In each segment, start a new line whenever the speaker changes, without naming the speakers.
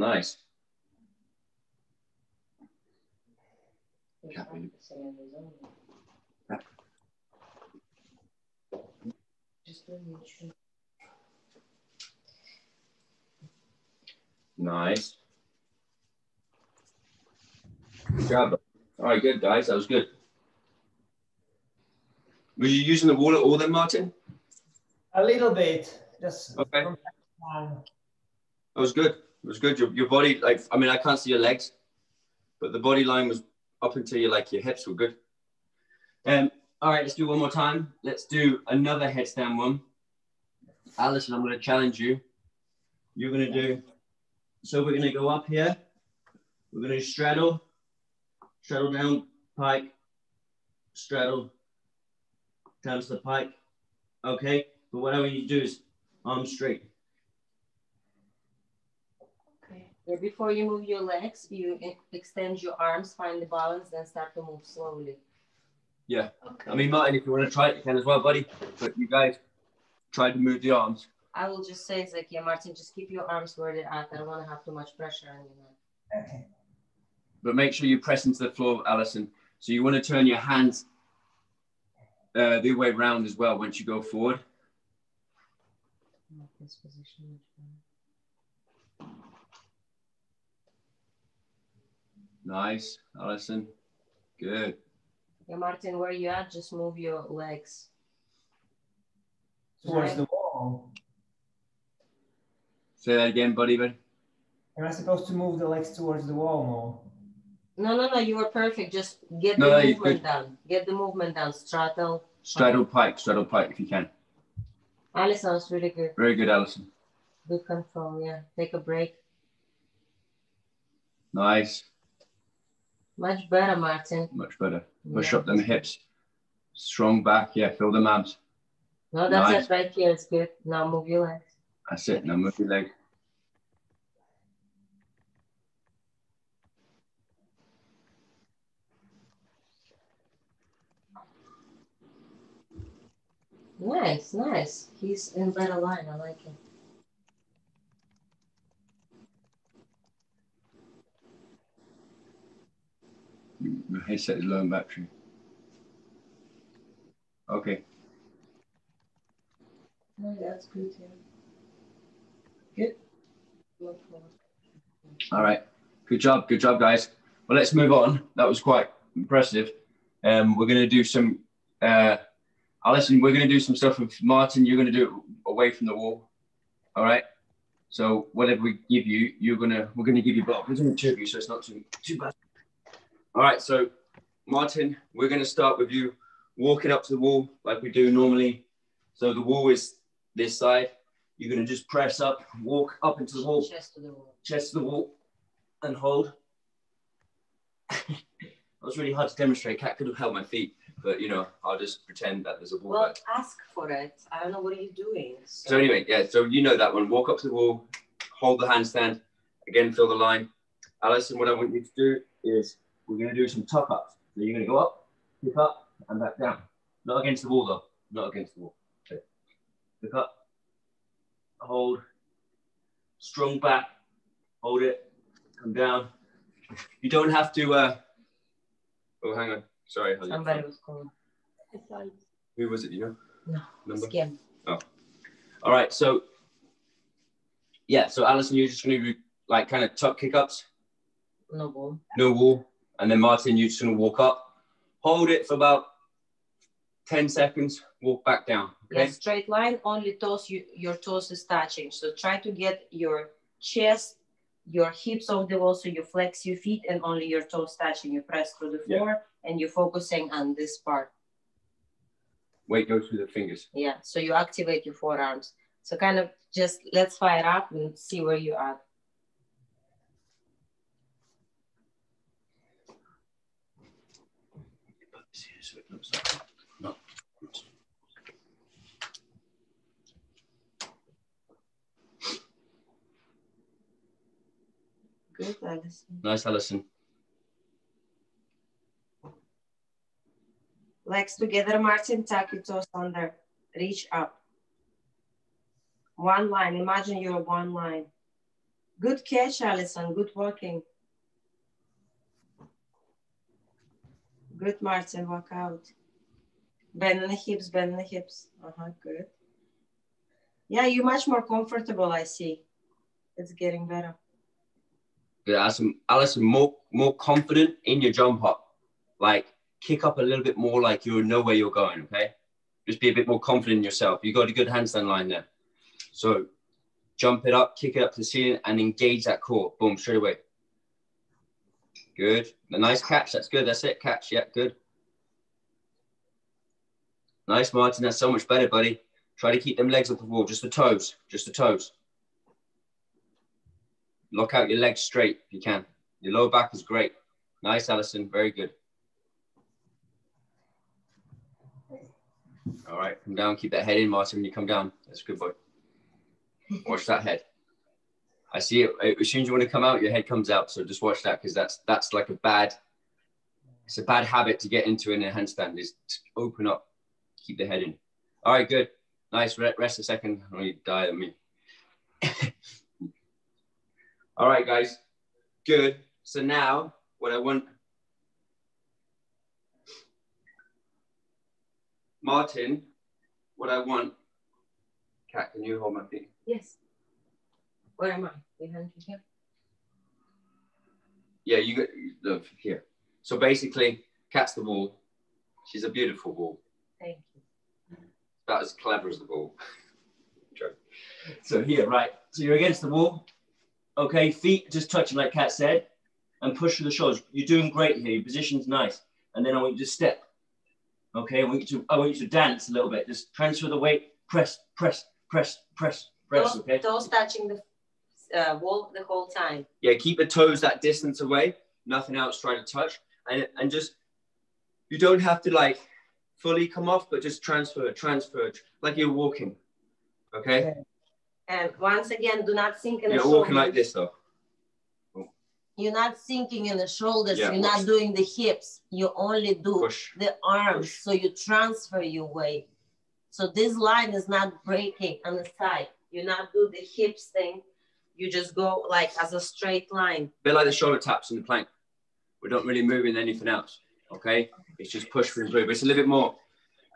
Nice. Nice. Good job. All right, good guys. That was good. Were you using the wall at all then, Martin?
A little bit. Just
okay. That was good. It was good. Your, your body, like, I mean, I can't see your legs, but the body line was up until you like your hips were good. Um, all right, let's do one more time. Let's do another headstand one. Alison, I'm going to challenge you. You're going to do, so we're going to go up here. We're going to straddle, straddle down, pike, straddle, down to the pike. Okay, but what I want you to do is arms straight.
Before you move your legs, you extend your arms, find the balance, then start to move slowly.
Yeah. Okay. I mean, Martin, if you want to try it, you can as well, buddy. But you guys try to move the arms.
I will just say, it's like, yeah, Martin, just keep your arms where they're at. I don't want to have too much pressure on you.
Okay.
But make sure you press into the floor, Alison. So you want to turn your hands uh, the way around as well once you go forward. This position. Nice, Alison. Good.
Yeah, Martin, where you at? Just move your legs.
Towards right. the wall.
Say that again, buddy, buddy.
Am I supposed to move the legs towards the wall more?
No, no, no, you were perfect. Just get the no, movement down. Get the movement down. Straddle.
Straddle pike, straddle pike if you can.
Alison was really good.
Very good, Alison.
Good control, yeah. Take a break.
Nice.
Much better, Martin.
Much better. Push yeah. up them hips. Strong back. Yeah, feel the abs.
No, that's nice. it right here. It's good. Now move your legs.
That's it. Now move your leg.
Nice, nice. He's in better line. I like him.
My headset is low on battery. Okay.
No, that's good. Yeah. Good.
All right. Good job. Good job, guys. Well, let's move on. That was quite impressive. Um, we're going to do some. Uh, Alison, we're going to do some stuff with Martin. You're going to do it away from the wall. All right. So whatever we give you, you're gonna we're gonna give you both. There's only two of you, so it's not too too bad. All right, so Martin, we're going to start with you walking up to the wall like we do normally. So the wall is this side. You're going to just press up, walk up into the wall,
chest to the wall,
chest to the wall, and hold. that was really hard to demonstrate. Cat could have held my feet, but you know, I'll just pretend that there's a wall.
Well, back. ask for it. I don't know what are you doing.
So. so anyway, yeah. So you know that one. Walk up to the wall, hold the handstand. Again, fill the line. Alison, what I want you to do is we're going to do some tuck ups. So you're going to go up, pick up, and back down. Not against the wall though. Not against the wall. Okay. Pick up, hold, strong back, hold it, come down. You don't have to. Uh... Oh, hang on. Sorry.
Somebody was calling.
Who was it? You know?
No. Number. Skim.
Oh. All right. So. Yeah. So Alison, you're just going to do like kind of tuck kick ups.
No wall.
No wall. And then Martin, you're just gonna walk up, hold it for about 10 seconds, walk back down.
Okay? Straight line, only toes, you, your toes is touching. So try to get your chest, your hips off the wall, so you flex your feet and only your toes touching. You press through the floor yeah. and you're focusing on this part.
Weight goes through the fingers.
Yeah, so you activate your forearms. So kind of just let's fire up and see where you are. Good, Alison.
Nice, Alison.
Legs together, Martin. Tuck your toes under. Reach up. One line. Imagine you're one line. Good catch, Alison. Good working. Good, Martin. Walk out. Bend the hips, bend the hips. Uh-huh, good. Yeah, you're much more comfortable, I see. It's getting better.
Good, Alison. Alison, more more confident in your jump up. Like kick up a little bit more like you know where you're going, okay? Just be a bit more confident in yourself. You got a good handstand line there. So jump it up, kick it up to the ceiling, and engage that core. Boom, straight away. Good. A nice catch. That's good. That's it. Catch. Yeah, good. Nice, Martin. That's so much better, buddy. Try to keep them legs off the wall. Just the toes. Just the toes. Lock out your legs straight if you can. Your lower back is great. Nice, Alison. Very good. All right, come down. Keep that head in, Martin, when you come down. That's a good boy. Watch that head. I see it. As soon as you want to come out, your head comes out. So just watch that because that's that's like a bad. It's a bad habit to get into in a handstand. Is open up, keep the head in. All right, good, nice. Rest a second. I you die on me. All right, guys, good. So now what I want, Martin, what I want. Cat, can you hold my feet?
Yes. Where am I? Behind you here?
Yeah, you got look here. So basically, cat's the ball. She's a beautiful ball.
Thank you.
About as clever as the ball. so here, right. So you're against the wall. Okay, feet just touching like Cat said, and push through the shoulders. You're doing great here. Your position's nice. And then I want you to step. Okay, I want you to I want you to dance a little bit. Just transfer the weight. Press, press, press, press, press.
Toes,
okay.
toes touching the uh, wall the whole time.
Yeah, keep the toes that distance away. Nothing else trying to touch, and and just you don't have to like fully come off, but just transfer, transfer, like you're walking. Okay.
And once again, do not sink in
You're
the
walking like this though.
You're not sinking in the shoulders.
Yeah,
You're
push.
not doing the hips. You only do
Push.
the arms.
Push.
So you transfer your weight. So this line is not breaking on the side. You not do the hips thing. You just go like as a straight line.
bit like the shoulder taps in the plank. We're not really moving anything else. Okay, it's just push through and through, but it's a little bit more.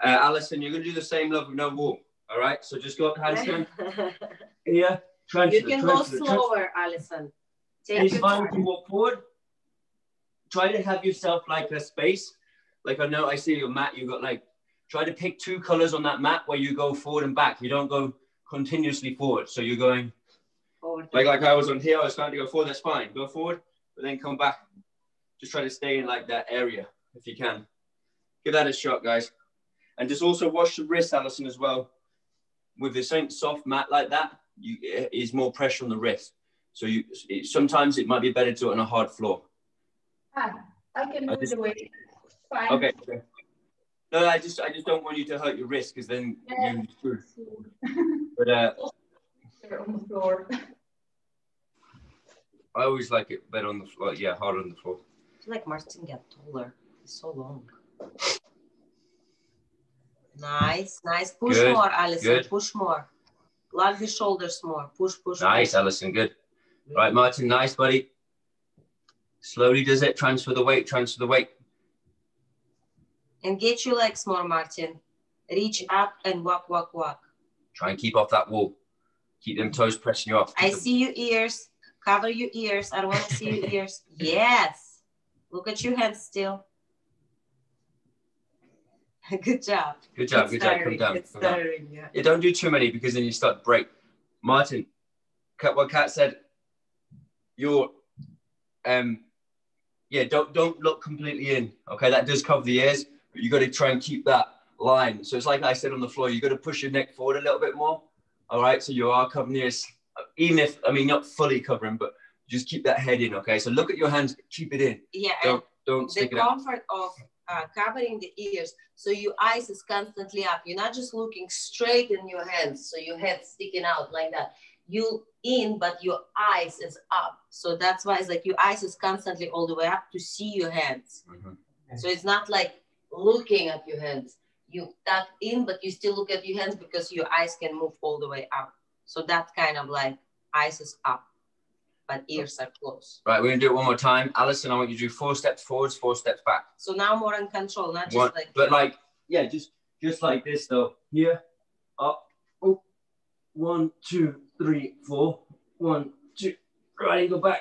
Uh, Alison, you're gonna do the same love with no wall. All right, so just go up handstand here, transfer,
you can go slower, Alison. Take
It's fine to walk forward. Try to have yourself like a space. Like I know I see your mat, you got like, try to pick two colors on that mat where you go forward and back. You don't go continuously forward. So you're going
Forward.
like like I was on here, I was trying to go forward, that's fine. Go forward, but then come back. Just try to stay in like that area if you can. Give that a shot, guys. And just also wash the wrist, Alison, as well. With the same soft mat like that, you it is more pressure on the wrist. So you it, sometimes it might be better to do it on a hard floor.
Ah, I can
I
do
just-
the weight. Fine.
Okay. okay. No, I just I just don't want you to hurt your wrist because then
Yeah.
you screwed. But uh,
on the floor.
I always like it better on the floor. Yeah, harder on the floor.
I feel like Martin got taller. He's so long. Nice, nice. Push
Good,
more, Alison.
good.
Push more. Lock the shoulders more. Push, push.
Nice,
push.
Alison. Good. Right, Martin. Nice, buddy. Slowly does it. Transfer the weight. Transfer the weight.
Engage your legs more, Martin. Reach up and walk, walk, walk.
Try and keep off that wall. Keep them toes pressing you off.
I
Keep
see your ears. Cover your ears. I don't want to see your ears. Yes. Look at your hands still. Good job.
Good job.
It's
Good job. Come down.
It's
Come down.
yeah.
Yeah, don't do too many because then you start to break. Martin, what Kat said, you're, um, yeah, don't don't look completely in. Okay, that does cover the ears, but you got to try and keep that line. So it's like I said on the floor, you got to push your neck forward a little bit more. All right, so you are covering the ears, even if I mean not fully covering, but just keep that head in. Okay, so look at your hands, keep it in.
Yeah,
Don't don't
the
stick it out.
The comfort of uh, covering the ears so your eyes is constantly up you're not just looking straight in your hands so your head sticking out like that you in but your eyes is up so that's why it's like your eyes is constantly all the way up to see your hands
Mhm.
so it's not like looking at your hands you tuck in but you still look at your hands because your eyes can move all the way up so that kind of like eyes is up but ears are closed.
Right, we're gonna do it one more time. Alison, I want you to do four steps forwards, four steps back.
So now more in control, not just
One,
like
but like, yeah, just just like this though. Here, up, oh, one, two, three, four, one, two, right, go back,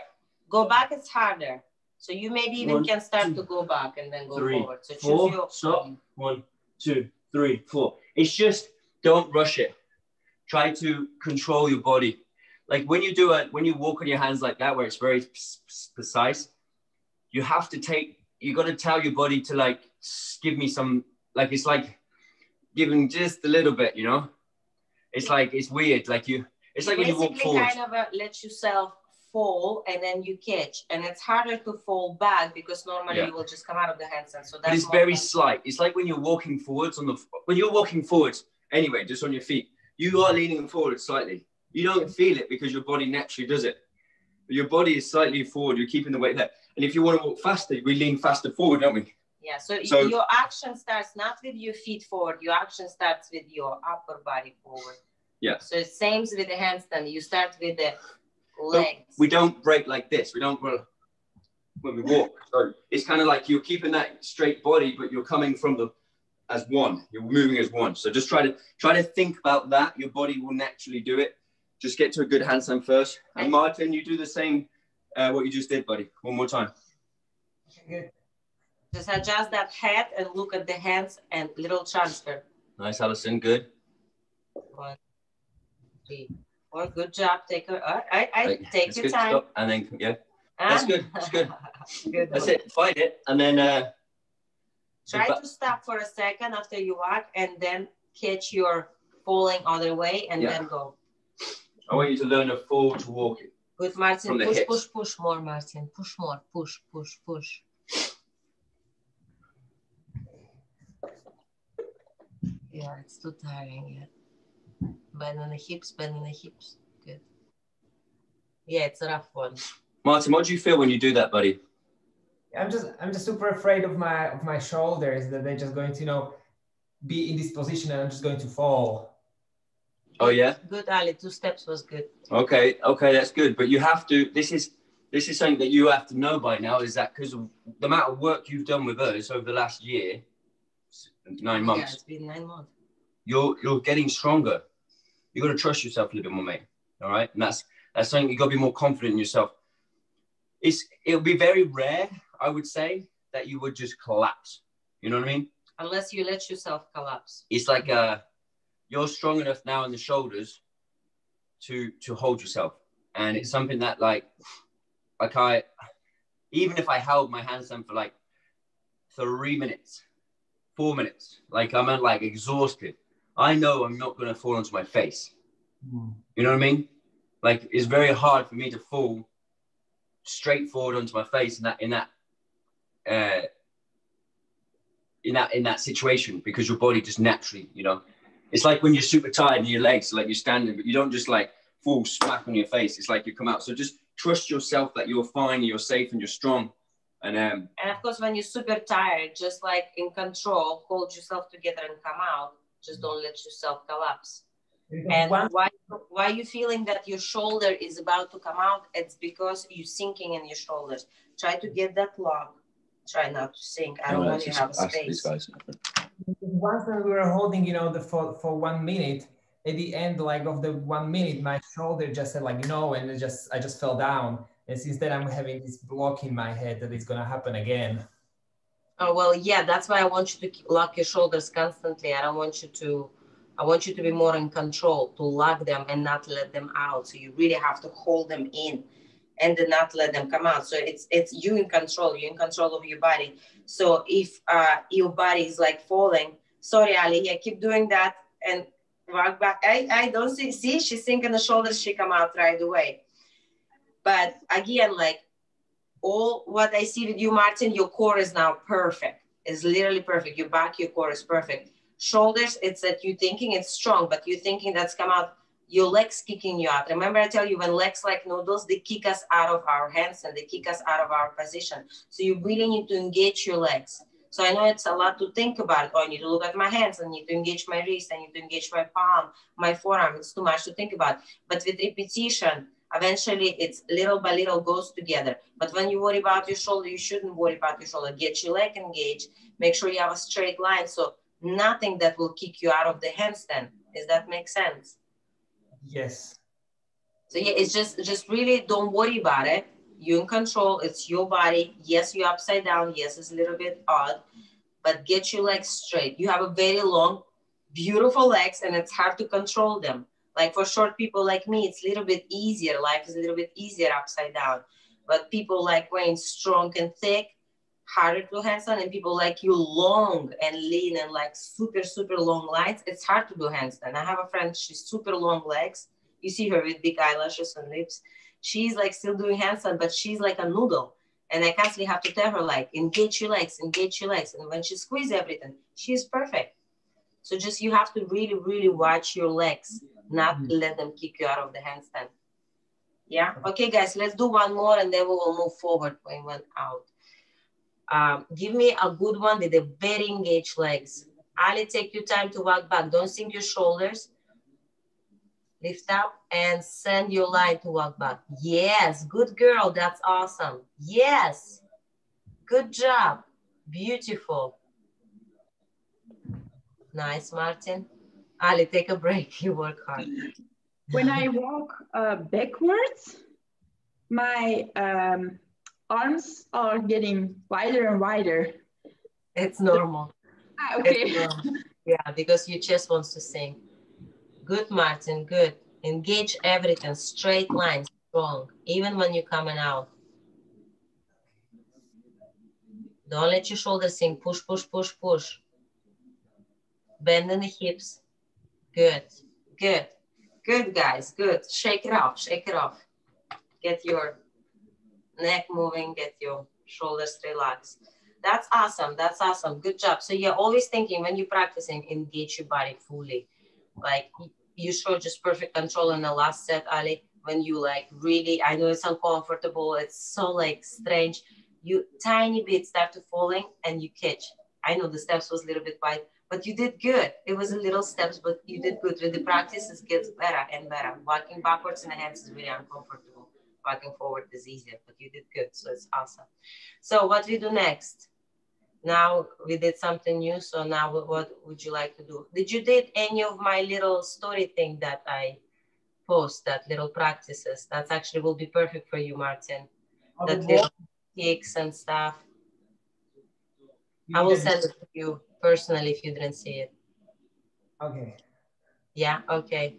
go back. It's harder. So you maybe even
One,
can start
two,
to go back and then go
three,
forward. So choose
four,
your
stop. One, two, three, four. It's just don't rush it. Try to control your body. Like when you do it, when you walk on your hands like that, where it's very precise, you have to take. You got to tell your body to like give me some. Like it's like giving just a little bit. You know, it's like it's weird. Like you, it's like when you walk forward.
kind of uh, let yourself fall and then you catch and it's harder to fall back because normally
Yeah.
you will just come out of the handstand so that's
but it's very
fun.
slight. It's like when you're walking forwards on the when you're walking forwards anyway, just on your feet, you are leaning forward slightly. You don't feel it because your body naturally does it. Your body is slightly forward. You're keeping the weight there. And if you want to walk faster, we lean faster forward, don't we?
yeah so,
So-
your action starts not with your feet forward your action starts with your upper body forward
Yeah.
so it's same with the handstand you start with the legs
We don't break like this. We don't well, when we walk. So it's kind of like you're keeping that straight body, but you're coming from the as one. You're moving as one. So just try to try to think about that. Your body will naturally do it. Just get to a good handstand first. And Martin, you do the same. Uh, what you just did, buddy. One more time.
Good.
just adjust that head and look at the hands and little transfer
Nice, Alison. Good.
one three four good job take a, I, I
Right,
take
that's
your
good.
time
Stop. And then yeah, That's good, that's good.
good
that's it. Find it, and then uh,
Try to stop for a second after you walk and then catch your falling other way and
Yeah.
then go.
I want you to learn a forward to walking.
Good, Martin.
From the
Push,
hips.
push, push more, Martin. Push more. Push, push, push. Yeah, it's too tiring Yeah. Bend in the hips, bend in the hips. Good. Yeah, it's a rough one.
Martin, what do you feel when you do that, buddy?
I'm just I'm just super afraid of my of my shoulders that they're just going to you know be in this position and I'm just going to fall.
Oh yeah.
Good, Ali. Two steps was good.
Okay, okay, that's good. But you have to. This is this is something that you have to know by now. Is that because of the amount of work you've done with us over the last year, nine
Yeah,
months,
it's been nine months.
you're you're getting stronger. You got to trust yourself a little bit more, mate. All right, and that's that's something you got to be more confident in yourself. It's it'll be very rare, I would say, that you would just collapse. You know what I mean?
Unless you let yourself collapse.
It's like uh, you're strong enough now in the shoulders to to hold yourself, and it's something that like like I even if I held my hands handstand for like three minutes, four minutes, like I'm like exhausted, I know I'm not gonna fall onto my face. You know what I mean? Like it's very hard for me to fall straight forward onto my face in that in that uh, in that in that situation because your body just naturally, you know, it's like when you're super tired and your legs like you're standing, but you don't just like fall smack on your face. It's like you come out. So just trust yourself that you're fine, you're safe, and you're strong. And um,
And of course, when you're super tired, just like in control, hold yourself together and come out. Just don't let yourself collapse. And
One-
why why you feeling that your shoulder is about to come out? It's because you're sinking in your shoulders. Try to get that lock. Try not to sink. I don't want you to have a space.
once when we were holding, you know, the for, for one minute, at the end, like of the one minute, my shoulder just said like no, and it just I just fell down. And since then, I'm having this block in my head that it's gonna happen again.
Oh well, yeah. That's why I want you to lock your shoulders constantly. I don't want you to. I want you to be more in control, to lock them and not let them out. So you really have to hold them in, and then not let them come out. So it's it's you in control. You're in control of your body. So if uh, your body is like falling, sorry, Ali, yeah, keep doing that and walk back. I I don't see see she's sinking the shoulders. She come out right away. But again, like all what I see with you, Martin, your core is now perfect. It's literally perfect. Your back, your core is perfect. Shoulders, it's that you're thinking it's strong, but you're thinking that's come out. Your legs kicking you out. Remember, I tell you when legs like noodles, they kick us out of our hands and they kick us out of our position. So you really need to engage your legs. So I know it's a lot to think about. Oh, I need to look at my hands. I need to engage my wrist. I need to engage my palm, my forearm. It's too much to think about. But with repetition, Eventually, it's little by little goes together. But when you worry about your shoulder, you shouldn't worry about your shoulder. Get your leg engaged. Make sure you have a straight line. So nothing that will kick you out of the handstand. Does that make sense?
Yes.
So yeah, it's just just really don't worry about it. You're in control. It's your body. Yes, you're upside down. Yes, it's a little bit odd, but get your legs straight. You have a very long, beautiful legs, and it's hard to control them. Like for short people like me, it's a little bit easier. Life is a little bit easier upside down. But people like Wayne, strong and thick, harder to do handstand, and people like you, long and lean and like super, super long lines, it's hard to do handstand. I have a friend, she's super long legs. You see her with big eyelashes and lips. She's like still doing handstand, but she's like a noodle. And I constantly have to tell her, like, engage your legs, engage your legs. And when she squeezes everything, she's perfect. So just you have to really, really watch your legs not mm-hmm. let them kick you out of the handstand. Yeah. Okay, guys, let's do one more and then we will move forward when one out. Um, give me a good one with the very engaged legs. Ali, take your time to walk back. Don't sink your shoulders. Lift up and send your line to walk back. Yes, good girl. That's awesome. Yes. Good job. Beautiful. Nice, Martin. Ali, take a break. You work hard.
When I walk uh, backwards, my um, arms are getting wider and wider.
It's normal.
Ah, okay.
Normal. Yeah, because your chest wants to sing. Good, Martin. Good. Engage everything. Straight line, strong. Even when you're coming out. Don't let your shoulders sink. Push, push, push, push. Bend in the hips. Good, good, good, guys. Good. Shake it off, shake it off. Get your neck moving, get your shoulders relaxed. That's awesome. That's awesome. Good job. So you're always thinking when you're practicing, engage your body fully. Like you showed just perfect control in the last set, Ali. When you like really, I know it's uncomfortable. It's so like strange. You tiny bit start to falling and you catch. I know the steps was a little bit wide, but you did good. It was a little steps, but you did good. With the practice, it gets better and better. Walking backwards in the hands is really uncomfortable. Walking forward is easier, but you did good. So it's awesome. So what do we do next? Now we did something new. So now what would you like to do? Did you did any of my little story thing that I post, that little practices? That's actually will be perfect for you, Martin. that little kicks and stuff. I will send it to you personally if you didn't see it.
Okay.
Yeah, okay.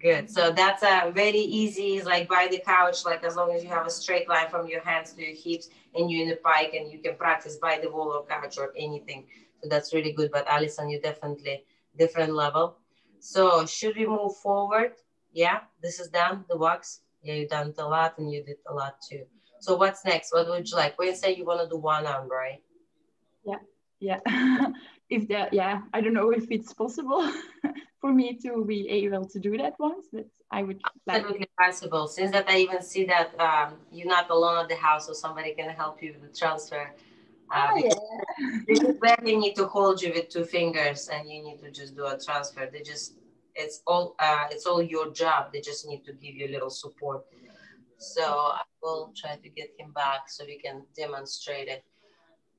Good. So that's a very easy, like by the couch, like as long as you have a straight line from your hands to your hips and you're in the pike and you can practice by the wall or couch or anything. So that's really good. But Alison, you definitely different level. So should we move forward? Yeah, this is done, the wax. Yeah, you done it a lot and you did a lot too. So what's next? What would you like? When you say you want to do one arm, right?
Yeah yeah if that yeah i don't know if it's possible for me to be able to do that once but i would
absolutely like possible. Since that i even see that um, you're not alone at the house so somebody can help you with the transfer
uh, oh, yeah.
this is where they need to hold you with two fingers and you need to just do a transfer. They just it's all uh, it's all your job. They just need to give you a little support. So i will try to get him back so we can demonstrate it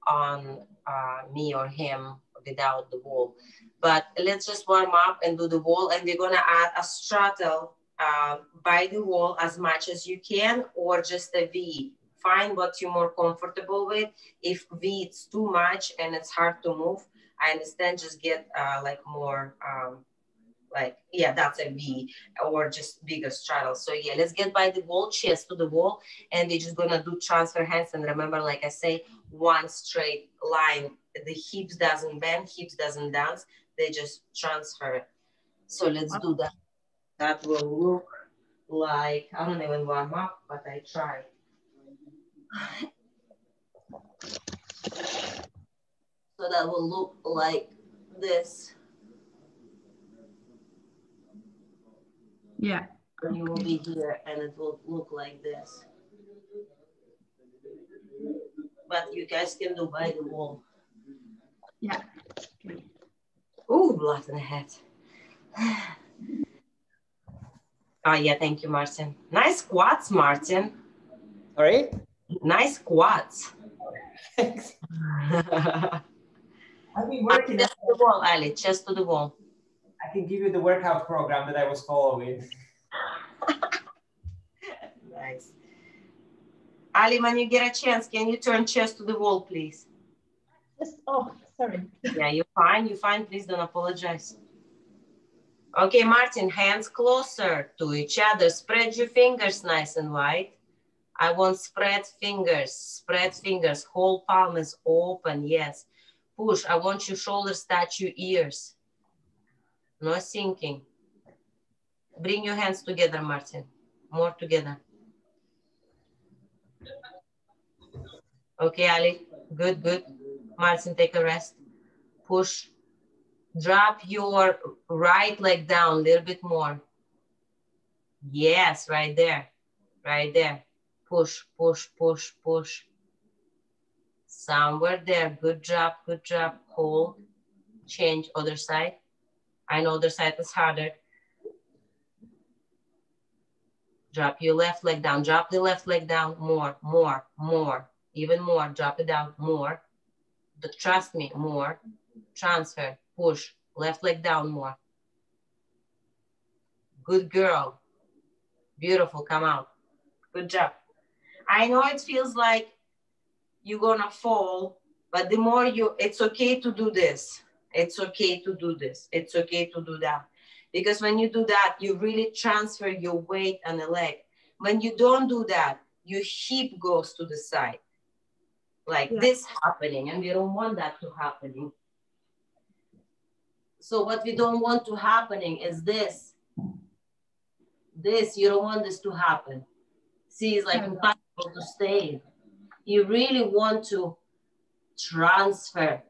on uh, me or him without the wall. But let's just warm up and do the wall and we're gonna add a straddle uh, by the wall as much as you can or just a V. Find what you're more comfortable with. If V it's too much and it's hard to move, I understand just get uh, like more um, like yeah that's a v or just bigger straddle. So yeah let's get by the wall chest to the wall and we're just gonna do transfer hands. And remember like i say one straight line the hips doesn't bend hips doesn't dance they just transfer. So let's do that. That will look like i don't even warm up but i try. So that will look like this
Yeah.
And you will be here and it will look like this. But you guys can do by the wall.
Yeah.
Oh, blood in the head. Oh yeah, thank you, Martin. Nice squats, Martin.
All right.
Nice squats.
Thanks. I've been working.
chest to the wall, Ali. Chest to the wall.
I can give you the workout program that I was following.
Nice. Ali, when you get a chance, can you turn chest to the wall, please?
Just, oh, sorry.
Yeah, you're fine. You're fine. Please don't apologize. Okay, Martin, hands closer to each other. Spread your fingers nice and wide. I want spread fingers, spread fingers. Whole palm is open. Yes. Push. I want your shoulders touch your ears. No sinking. Bring your hands together, Martin. More together. Okay, Ali. Good, good. Martin, take a rest. Push. Drop your right leg down a little bit more. Yes, right there. Right there. Push, push, push, push. Somewhere there. Good job, good job. Hold. Change other side. I know other side is harder. Drop your left leg down. Drop the left leg down more, more, more. Even more. Drop it down more. But trust me, more. Transfer. Push. Left leg down more. Good girl. Beautiful. Come out. Good job. I know it feels like you're gonna fall, but the more you, it's okay to do this. It's okay to do this. It's okay to do that. Because when you do that, you really transfer your weight on the leg. When you don't do that, your hip goes to the side. Like
Yeah.
this happening, and we don't want that to happening. So what we don't want to happening is this. This, you don't want this to happen. See, it's like
hmm.
impossible to stay. You really want to transfer,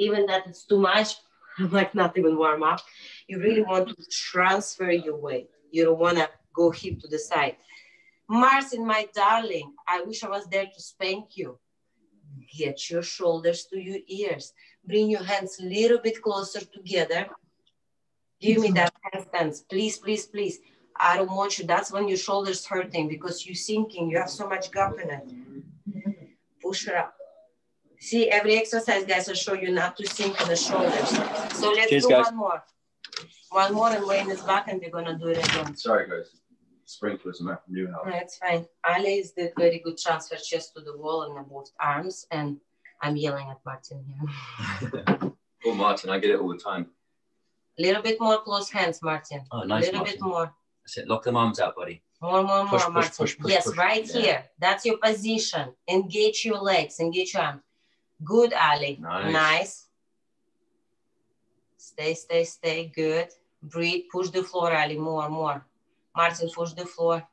even that it's too much, like not even warm up. You really want to transfer your weight. You don't want to go hip to the side. Martin, my darling, I wish I was there to spank you. Get your shoulders to your ears. Bring your hands a little bit closer together. Give me that handstands, please, please, please. I don't want you. That's when your shoulders hurting because you're sinking. You have so much gap in it. Push it up. See, every exercise, guys, I show you not to sink in the shoulders. So let's
Cheers,
do
guys.
one more. One more and Wayne is back and we're gonna do it again.
Sorry, guys. Sprinklers in my new house.
No, it's fine. Ali did very good transfer chest to the wall and both arms, and I'm yelling at Martin here.
oh, Martin, I get it all the time.
A little bit more close hands, Martin.
Oh, nice,
A
nice,
little bit more.
That's it. Lock them arms out, buddy.
More, more,
Push,
more,
push,
Martin.
push, push,
yes,
push.
right
Yeah.
here. That's your position. Engage your legs, engage your arms. Good, Ali.
Nice.
Nice. Stay, stay, stay. Good. Breathe. Push the floor, Ali. More, more. Martin, push the floor.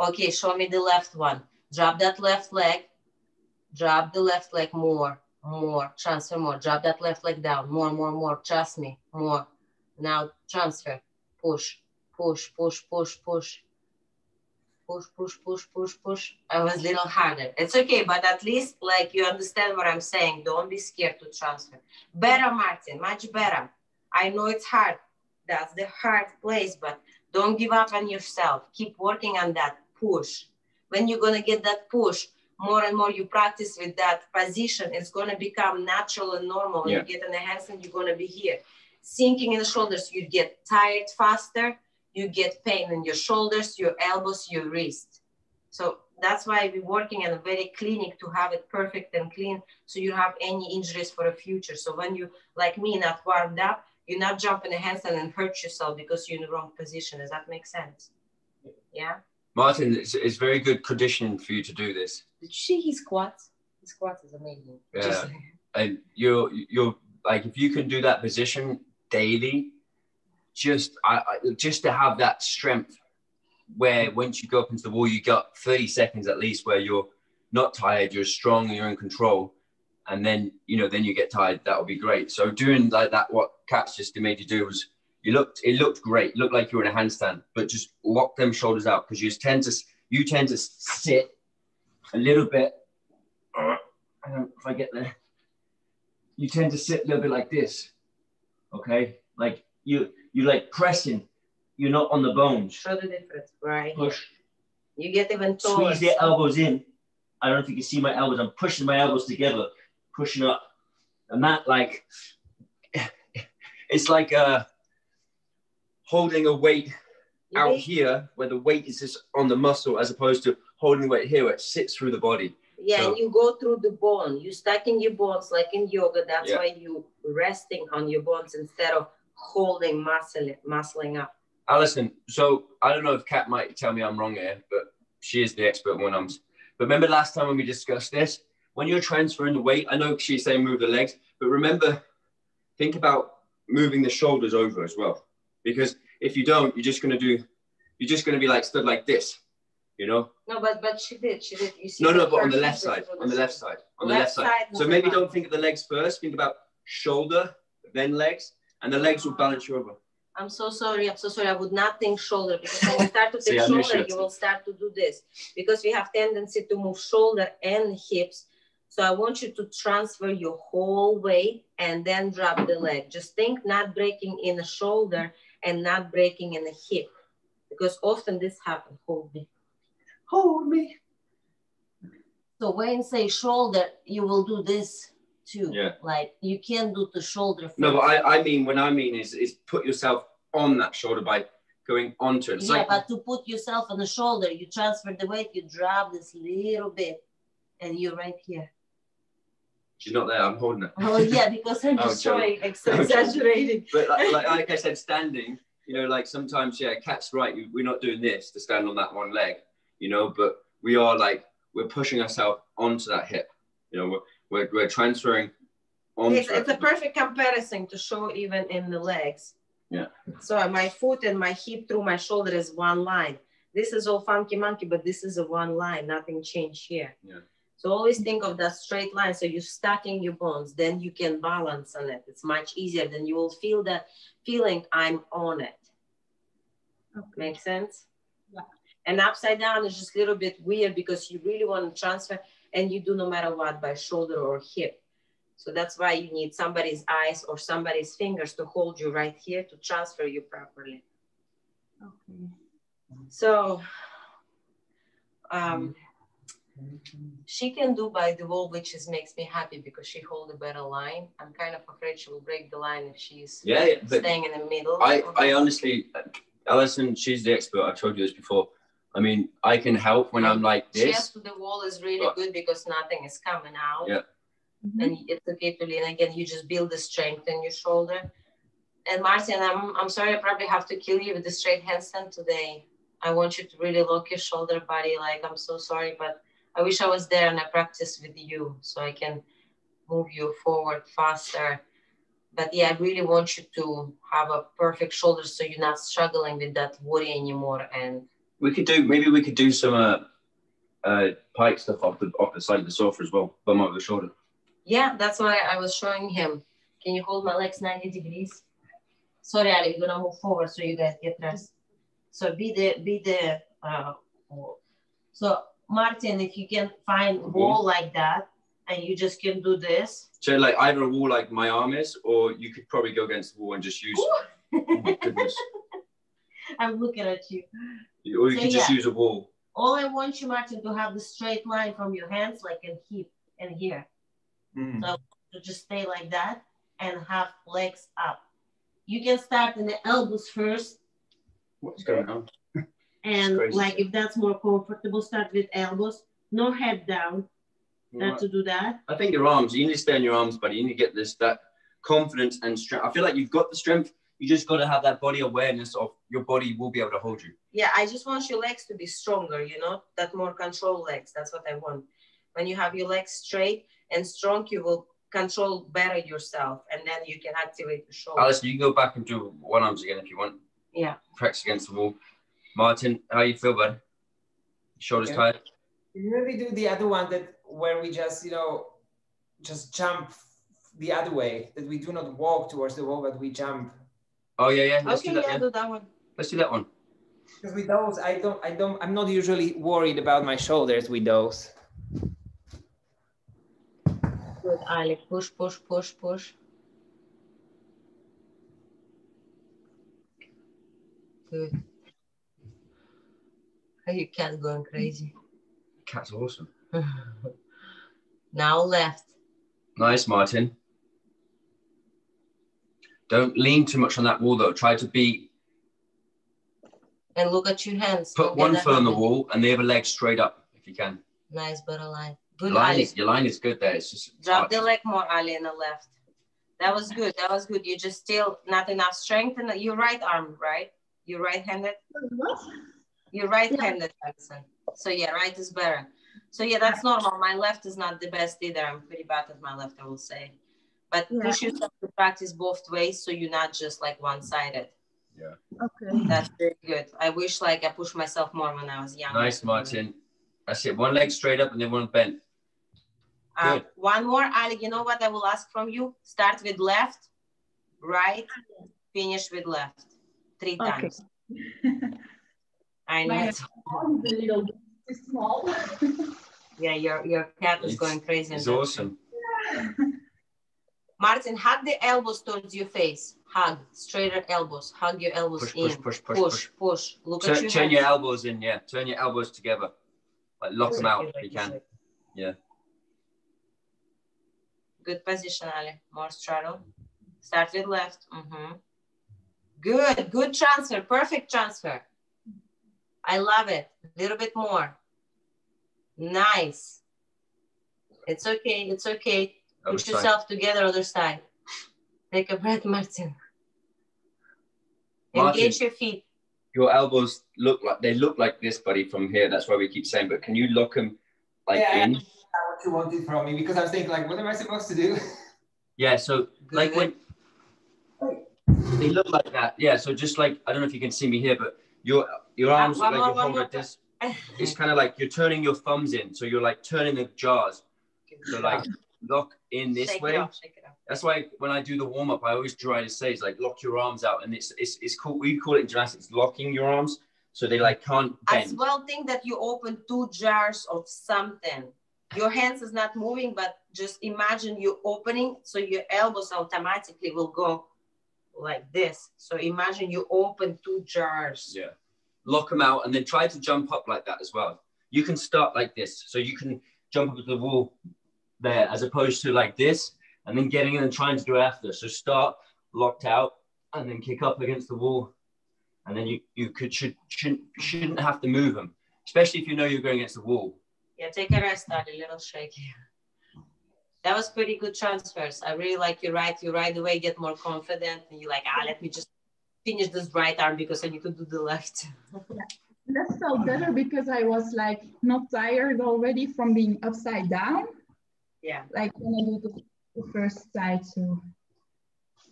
Okay, show me the left one. Drop that left leg. Drop the left leg more, more. Transfer more. Drop that left leg down. More, more, more. Trust me. More. Now transfer. Push, push, push, push, push. Push, push, push, push, push. I was a little harder. It's okay, but at least like you understand what I'm saying. Don't be scared to transfer. Better, Martin, much better. I know it's hard. That's the hard place, but don't give up on yourself. Keep working on that push. When you're gonna get that push, more and more you practice with that position, it's gonna become natural and normal. When
Yeah.
you get in the handstand, you're gonna be here. Sinking in the shoulders, you get tired faster, you get pain in your shoulders, your elbows, your wrist. So that's why we're working in a very clinic to have it perfect and clean so you don't have any injuries for the future. So when you, like me, not warmed up, you're not jumping a handstand and hurt yourself because you're in the wrong position. Does that make sense? Yeah.
Martin, it's, it's very good conditioning for you to do this.
Did you see his squats? His squats is amazing.
Yeah.
Just-
and you're you're like if you can do that position daily just I, just to have that strength where once you go up into the wall you got 30 seconds at least where you're not tired you're strong you're in control and then you know then you get tired that would be great so doing like that what Kat's just made you do was you looked it looked great looked like you were in a handstand but just lock them shoulders out because you tend to you tend to sit a little bit I don't if I get there you tend to sit a little bit like this. Okay? Like you you like pressing you're not on the bones.
Show the difference, right?
Push.
You get even taller.
Squeeze the elbows in. I don't know if you can see my elbows. I'm pushing my elbows together, pushing up. And that like it's like uh holding a weight
You
out here where the weight is just on the muscle as opposed to holding the weight here where it sits through the body.
Yeah,
So-
and you go through the bone. You're stacking your bones like in yoga. That's
Yeah.
why you resting on your bones instead of holding muscle muscling up.
Alison, so I don't know if Kat might tell me I'm wrong here, but she is the expert one arms. But remember last time when we discussed this, when you're transferring the weight, I know she's saying move the legs, but remember, think about moving the shoulders over as well. Because if you don't, you're just gonna do, you're just gonna be like stood like this, you know?
No, but but she did. She did. You see.
No, no, but on the left side, on the left side, on the
Left
left side.
side
So maybe don't think of the legs first, think about shoulder, then legs, and the legs will balance you over.
I'm so sorry. I'm so sorry. I would not think shoulder because when you start to think
I knew
shoulder, you will start to do this because we have tendency to move shoulder and hips. So I want you to transfer your whole weight and then drop the leg. Just think not breaking in the shoulder and not breaking in the hip because often this happens. Hold me.
Hold me.
So when say shoulder, you will do this too.
Yeah.
Like you can't do the shoulder.
No, but. I, I mean, when I mean is, is put yourself on that shoulder by going onto it. It's
yeah,
like,
but to put yourself on the shoulder, you transfer the weight, you drop this little bit, and you're right here.
she's not there, I'm holding it.
Oh yeah, because I'm just
Joey.
showing, ex-
Oh, Joey.
exaggerating.
But like, like, like I said, standing, you know, like sometimes, yeah, cat's right. We're not doing this to stand on that one leg, you know, but we are like, we're pushing ourselves onto that hip. You know, we're, we're, we're transferring onto
It's, it's a perfect comparison to show even in the legs.
Yeah.
So my foot and my hip through my shoulder is one line. This is all funky monkey, but this is a one line. Nothing changed here.
Yeah.
So always think of that straight line. So you're stacking your bones, then you can balance on it. It's much easier. Then you will feel that feeling I'm on it. Make sense?
Yeah.
And upside down is just a little bit weird because you really want to transfer and you do no matter what by shoulder or hip. So that's why you need somebody's eyes or somebody's fingers to hold you right here to transfer you properly.
Okay.
So um, she can do by the wall, which is makes me happy because she hold a better line. I'm kind of afraid she will break the line if she's
Yeah, yeah,
staying in the middle.
I, I honestly, Alison, she's the expert. I've told you this before. I mean, I can help when I'm like
Chest
this.
to the wall is really
But-
good because nothing is coming out.
Yeah.
Mhm.
And it's okay to lean again. You just build the strength in your shoulder. And Martin, I'm I'm sorry, I probably have to kill you with the straight handstand today. I want you to really lock your shoulder body. Like I'm so sorry, but I wish I was there and I practice with you so I can move you forward faster. But yeah, I really want you to have a perfect shoulder so you're not struggling with that worry anymore. And
We could do, maybe we could do some uh, uh, pike stuff off the, off the side of the sofa as well, bum over the shoulder.
Yeah, that's why I was showing him. Can you hold my legs 90 degrees? Sorry, Ali, we're gonna move forward so you guys get rest. So be the be the uh, so Martin, if you can find wall like that and you just can do this.
So like either a wall like my arm is, or you could probably go against the wall and just use, oh my goodness.
I'm looking at you.
Or you
So,
could just
yeah.
use a wall.
All I want you, Martin, to have the straight line from your hands, like in hip and here.
Mm.
to just stay like that and have legs up. You can start in the elbows first,
What's going on?
and like if that's more comfortable, start with elbows. No head down, not to do that.
I think your arms, you need to stay on your arms, buddy. You need to get this, that confidence and strength. I feel like you've got the strength. You just got to have that body awareness of your body will be able to hold you.
Yeah, I just want your legs to be stronger, you know, that more control legs. That's what I want. When you have your legs straight and strong, you will control better yourself and then you can activate the shoulder.
Alison, you can go back and do one arms again if you want.
Yeah.
Press against the wall. Martin, how you feel, bud? Shoulders
Yeah.
tired?
Maybe do the other one that where we just you know just jump the other way that we do not walk towards the wall but we jump
Oh yeah, yeah. Let's
Okay,
do that.
yeah,
Yeah.
do that one.
Let's do that one.
because with those I don't I don't I'm not usually worried about my shoulders with those
Good, Ali. Push, push, push, push. Good. How your cat going crazy?
Cat's awesome.
now left.
Nice, Martin. Don't lean too much on that wall though. Try to be
And look at your hands.
put one foot on the wall and the other leg straight up if you can.
Nice, better line. Good,
line
Ali.
is, your line is good there. It's just
Drop the leg more, Ali, on the left. That was good. That was good. You just still not enough strength in the, your right arm, right? You're right-handed.
What?
You're right-handed, Alison. So yeah, right is better. So yeah, that's normal. My left is not the best either. I'm pretty bad at my left, I will say. But
Yeah.
push yourself to practice both ways so you're not just like one-sided.
Yeah okay.
That's very good. I wish like I pushed myself more when I was young.
nice, Martin. That's it. One leg straight up and then one bent.
Uh,
Good.
one more, Ali. You know what I will ask from you? Start with left, right, finish with left. Three
Okay.
times. I know.
My-
it's-
a little bit small.
Yeah, your your cat is
It's-
going crazy.
It's
that
awesome.
Martin, hug the elbows towards your face. Hug straighter elbows. Hug your elbows
Push,
in.
push, push, push,
push,
push.
Look at
Turn,
your
turn
hands.
your elbows in, yeah. Turn your elbows together. Like lock them out if you can. Yeah.
Good position, Ali. More straddle. Start with left. Mm -hmm. Good, good transfer. Perfect transfer. I love it. A little bit more. Nice. It's okay. It's okay.
Other
Put
side.
yourself together, other side. Take a breath, Martin.
Martin.
Engage your feet.
Your elbows look like they look like this, buddy, from here. That's why we keep saying. But can you lock them like
Yeah, I
in?
what you wanted from me because I was thinking like, what am I supposed to do?
Yeah. So like when they look like that. Yeah. So just like I don't know if you can see me here, but your your uh, arms
one
look like
more,
you're holding like this. It's kind of like you're turning your thumbs in. So you're like turning the jars. So like lock in this
shake
way.
It off, shake it off.
That's why when I do the warm up, I always try to say it's like lock your arms out, and it's it's it's called we call it in gymnastics locking your arms, so they like can't
As well, think that you open two jars of something. Your hands is not moving, but just imagine you opening, so your elbows automatically will go like this. So imagine you open two jars.
Yeah, lock them out, and then try to jump up like that as well. You can start like this, so you can jump up to the wall there, as opposed to like this, and then getting in and trying to do after. So start locked out, and then kick up against the wall, and then you you could should shouldn't shouldn't have to move them, especially if you know you're going against the wall.
Yeah, take a rest, Ali, a little shaky. That was pretty good transfers. I really like you right. You right away get more confident, and you're like, ah, let me just finish this right arm because I need to do the left.
That felt better because I was like not tired already from being upside down.
Yeah,
Like when I do the, first side. So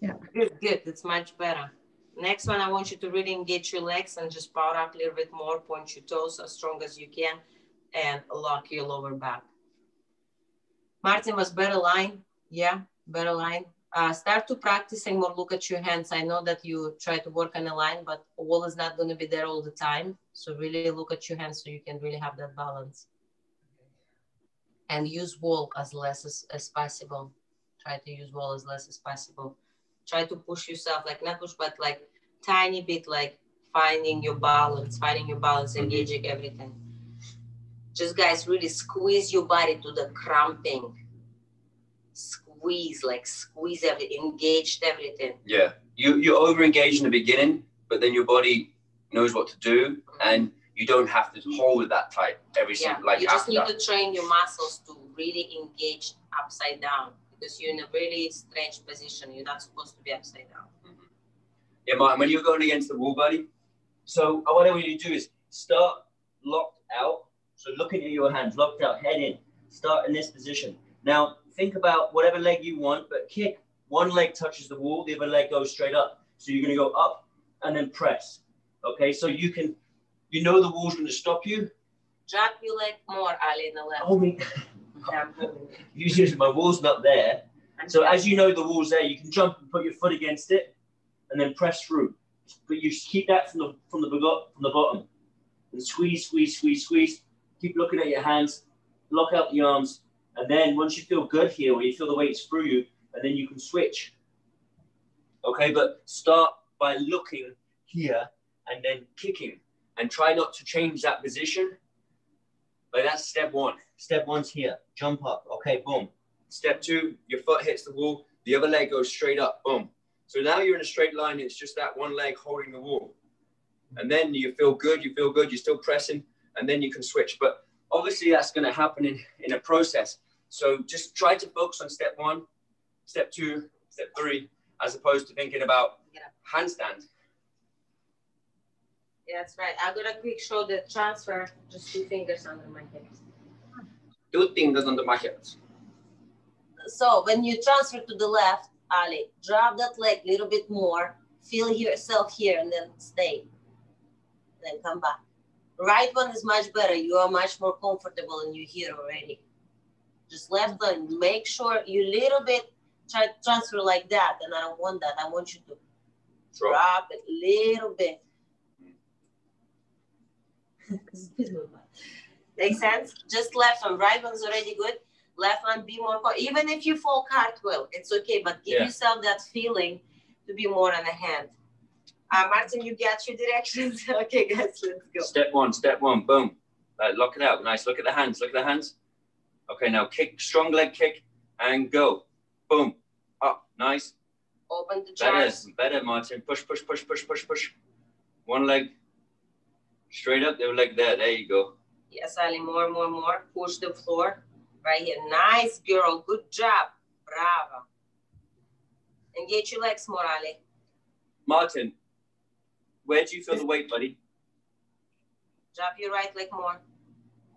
yeah.
good, good. It's much better. Next one, I want you to really engage your legs and just power up a little bit more. Point your toes as strong as you can, and lock your lower back. Martin was better line. Yeah, better line. Uh, start to practicing more. Look at your hands. I know that you try to work on a line, but wall is not going to be there all the time. So really look at your hands so you can really have that balance. And use wall as less as, as possible. Try to use wall as less as possible. Try to push yourself, like not push, but like tiny bit, like finding your balance, finding your balance, engaging everything. Just guys, really squeeze your body to the cramping. Squeeze, like squeeze every, engaged everything.
Yeah, you you over engage in the beginning, but then your body knows what to do, mm-hmm. and you don't have to hold that tight every
Yeah,
single like
you just need
that.
to train your muscles to really engage upside down because you're in a really strange position. You're not supposed to be upside down.
Yeah, Martin, when you're going against the wall, buddy. So uh, whatever you do is start locked out. So looking at your hands, locked out, head in. Start in this position. Now think about whatever leg you want, but kick. One leg touches the wall, the other leg goes straight up. So you're going to go up and then press. Okay, so you can, you know the wall's going to stop you.
Drop your leg more, Ali, in the left.
Oh, me.
Yeah, I'm holding it.
Usually my wall's not there. So as you know the wall's there, you can jump and put your foot against it, and then press through. But you keep that from the from the from the bottom, and squeeze, squeeze, squeeze, squeeze. Keep looking at your hands, lock out the arms, and then once you feel good here, where you feel the weight's through you, and then you can switch. Okay, but start by looking here and then kicking and try not to change that position. Like that's step one. Step one's here, jump up. Okay, boom. Step two, your foot hits the wall, the other leg goes straight up, boom. So now you're in a straight line, it's just that one leg holding the wall. And then you feel good, you feel good, you're still pressing, and then you can switch. But obviously, that's going to happen in, in a process. So just try to focus on step one, step two, step three, as opposed to thinking about handstand.
Yeah, that's right. I'm gonna quick show the transfer, just two fingers under my hips.
Two fingers under my hips.
So when you transfer to the left, Ali, drop that leg a little bit more, feel yourself here and then stay. Then come back. Right one is much better. You are much more comfortable and you're here already. Just left one, make sure you little bit try to transfer like that. And I don't want that. I want you to
Drop.
drop it a little bit. Make sense? Just left one, right one's already good. Left one, be more. co- Even if you fall cartwheel, it's okay. But give
Yeah.
yourself that feeling to be more on the hand. Uh, Martin, you get your directions. okay, guys, let's go.
Step one, step one, boom. Uh, lock it out. Nice. Look at the hands. Look at the hands. Okay, now kick, strong leg kick, and go. Boom. Up. Nice.
Open the
chest.
Better,
better, Martin. Push, push, push, push, push, push. One leg straight up, the other leg there. There you go.
Yes, Ali, more, more, more. Push the floor. Right here. Nice, girl. Good job. Bravo. Engage your legs more, Ali.
Martin, where do you feel the weight, buddy?
Drop your right leg more.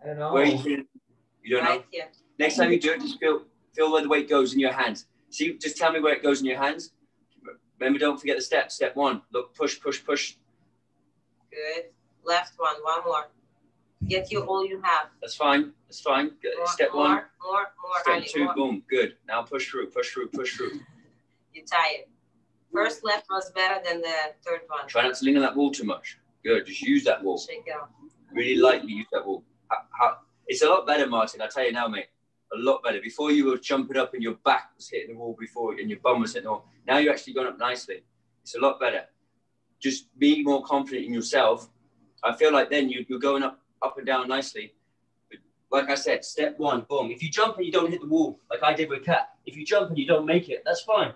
I don't know.
Where you feel? You don't know.
right here.
Next time you do it, just feel feel where the weight goes in your hands. See, just tell me where it goes in your hands. Remember, don't forget the steps. Step one, look, push, push, push.
Good. Left one. One more. Get you all you have.
That's fine. That's fine.
More,
Step
more,
one,
More, more,
step
Ali.
two,
more.
boom, good. Now push through, push through, push through.
You're tired. First left was better than the third one.
Try not to lean on that wall too much. Good. Just use that wall.
Shake it off.
Really lightly use that wall. How- how- It's a lot better, Martin. I tell you now, mate. A lot better. Before you were jumping up and your back was hitting the wall before and your bum was hitting the wall. Now you're actually going up nicely. It's a lot better. Just be more confident in yourself. I feel like then you, you're going up up and down nicely. But like I said, step one, boom. If you jump and you don't hit the wall, like I did with Kat, if you jump and you don't make it, that's fine.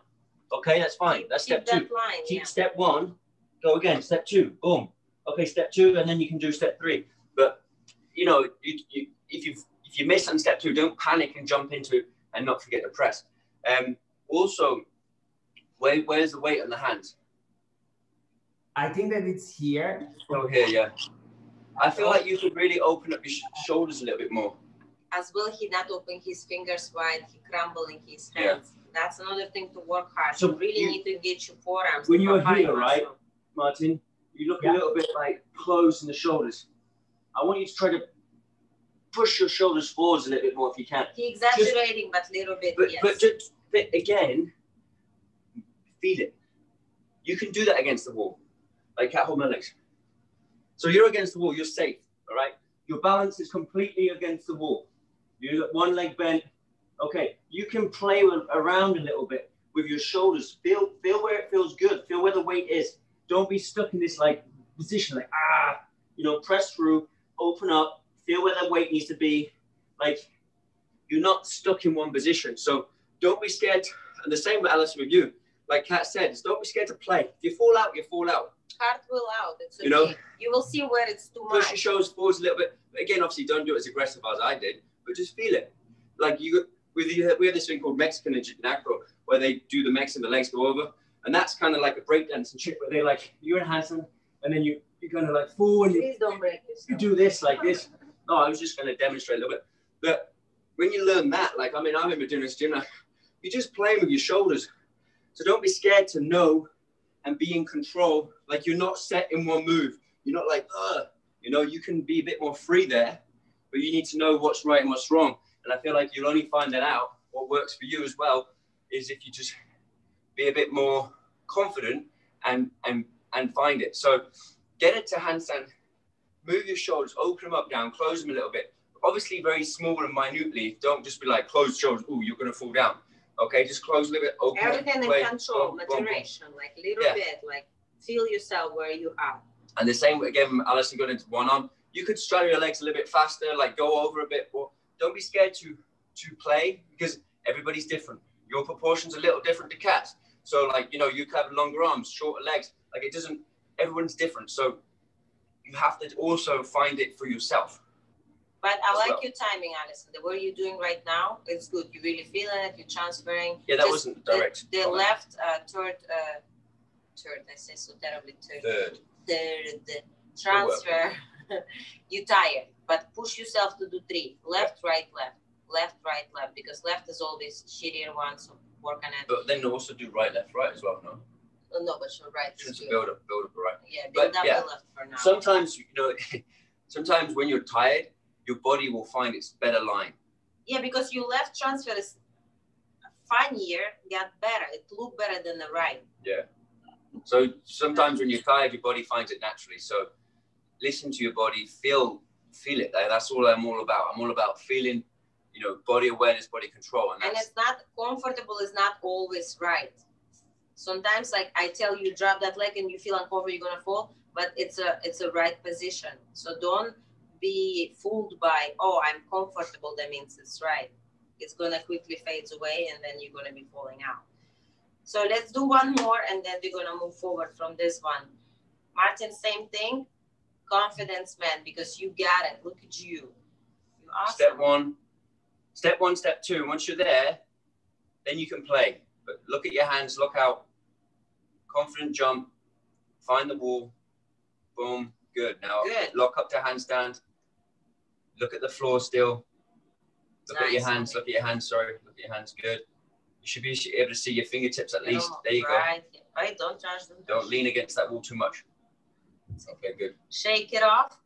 Okay, that's fine. That's
Keep
step two
line.
keep
Yeah.
step one, go again, step two, boom. Okay, step two, and then you can do step three. But you know, you, you, if you if you miss on step two, don't panic and jump into and not forget to press. Um, also, where, where's the weight on the hands?
I think that it's here.
Oh, here, yeah. I feel like you could really open up your sh- shoulders a little bit more.
As well, he not open his fingers wide. He crumbling his
Yeah.
hands. That's another thing to work hard.
So
you really
you-
need to get your forearms.
When you're
papaya
here, right? Martin, you look
Yeah.
a little bit like closed in the shoulders. I want you to try to push your shoulders forwards a little bit more if you can.
He exaggerating, but a little bit,
But
yes.
but just but again, feel it. You can do that against the wall, like Kat hold my legs. So you're against the wall. You're safe. All right. Your balance is completely against the wall. You got one leg bent. Okay. You can play around a little bit with your shoulders. Feel feel where it feels good. Feel where the weight is. Don't be stuck in this like position like ah. You know, press through, open up, feel where the weight needs to be. Like you're not stuck in one position. So don't be scared. And the same with Alice with you. Like Kat said, don't be scared to play. If you fall out, you fall out.
Cartwheel out. It's okay.
You know?
you will see where it's too
Push your shoulders forwards a little bit. Again, obviously, don't do it as aggressive as I did, but just feel it. Like you, with the, we have this thing called Mexican and acro, where they do the Mexican, the legs go over, and that's kind of like a breakdance and shit, where they like you're in handstand, and then you you kind of like fall and you,
Please don't break
this.
you
do this like this. No, I was just going to demonstrate a little bit. But when you learn that, like, I mean, I remember doing this gym, like, you're just playing with your shoulders. So don't be scared to know and be in control. Like, you're not set in one move. You're not like, uh, you know, you can be a bit more free there, but you need to know what's right and what's wrong. And I feel like you'll only find that out. What works for you as well is if you just be a bit more confident and and and find it. So get it to handstand move your shoulders, open them up down, close them a little bit. Obviously, very small and minutely. Don't just be like close shoulders. Oh, you're gonna fall down. Okay, just close a little bit. Open.
Everything in
wait,
control,
boom, boom, boom.
maturation, like little
Yeah.
bit, like feel yourself where you are.
And the same again, Alison got into one arm. You could straddle your legs a little bit faster, like go over a bit, but don't be scared to to play because everybody's different. Your proportions are a little different to Kat's. So like you know, you could have longer arms, shorter legs. Like it doesn't. Everyone's different. So you have to also find it for yourself.
But I like
well.
your timing, Alison. The way you're doing right now, is good. You're really feeling it. You're transferring.
Yeah, that
Just
wasn't
the-
direct.
The,
comment.
left uh, third, uh, third. I say so terribly. Third.
Third.
Third transfer. you're tired, but push yourself to do three. Left, right, left. Left, right, left. Because left is always shittier one. So work on it.
But then also do right, left, right as well. No,
Oh, no, but your right
just build up, build up right.
Yeah,
But,
up
yeah.
the left for now.
Sometimes you know, sometimes when you're tired, your body will find its better line.
Yeah, because your left transfer is funnier, got better. It look better than the right. Yeah.
So sometimes when you're tired, your body finds it naturally. So listen to your body, feel feel it. That- That's all I'm all about. I'm all about feeling, you know, body awareness, body control, and
And it's not comfortable is not always right. Sometimes like I tell you drop that leg and you feel uncomfortable, you're gonna fall, but it's a it's a right position. So don't be fooled by oh I'm comfortable, that means it's right. It's gonna quickly fades away and then you're gonna be falling out. So let's do one more and then we're gonna move forward from this one. Martin, same thing. Confidence man, because you got it. Look at you. You're awesome.
step one, step one, step two. Once you're there, then you can play. But look at your hands, look out. Confident jump, find the wall, boom, good. Now
Good.
lock up to handstand. Look at the floor still. Look at your hands, look at your hands, sorry, look at your hands, good. You should be able to see your fingertips at least. There you go.
Right. Right. Don't touch them.
Don't lean against that wall too much. Okay, good.
Shake it off.